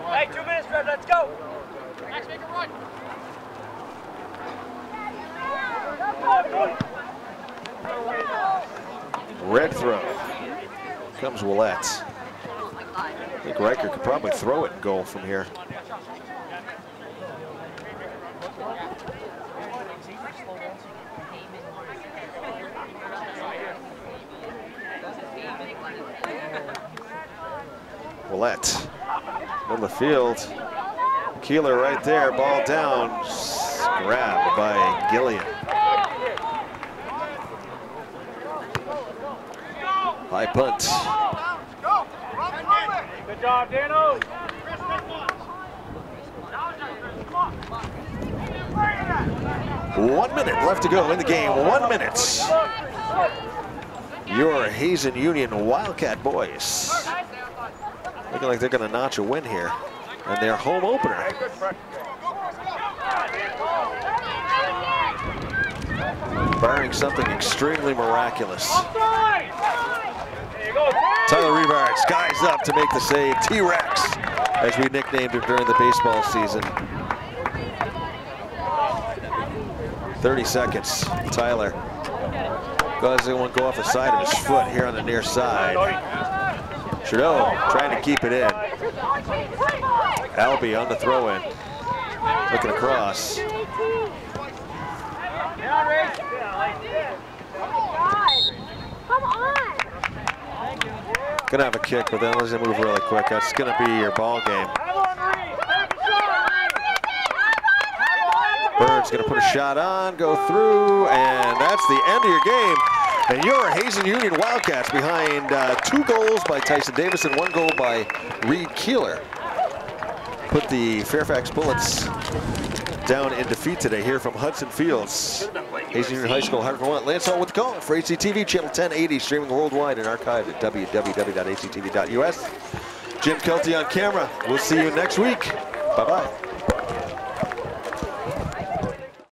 C: Hey, two minutes, Red, let's go.
B: Max, make a run.
A: Red throw. Comes Willette. I think Riker could probably throw it and goal from here. Willette. Middle of the field. Keeler right there, ball down. Grabbed by Gillian. High punt.
C: Good job, Dano.
A: One minute left to go in the game. One minute. Your Hazen Union Wildcat boys. Looking like they're going to notch a win here. And their home opener. Barring something extremely miraculous.
C: Offside. There you go,
A: Tyler Revard skies up to make the save. T-Rex, as we nicknamed him during the baseball season. 30 seconds. Tyler does one go off the side of his foot here on the near side. Trudeau trying to keep it in. Albee on the throw-in. Looking across.
D: Come on.
A: Gonna have a kick, but then let's move really quick. That's gonna be your ball game. Bird's gonna put a shot on, go through, and that's the end of your game. And your Hazen Union Wildcats behind uh, two goals by Tyson Davis and one goal by Reed Keeler. Put the Fairfax Bullets down in defeat today here from Hudson Fields. Hazen Union High School, Hardwick, Vermont. Lance Hall with the call for HCTV, channel 1080, streaming worldwide and archived at www.hctv.us. Jim Kelty on camera. We'll see you next week. Bye-bye.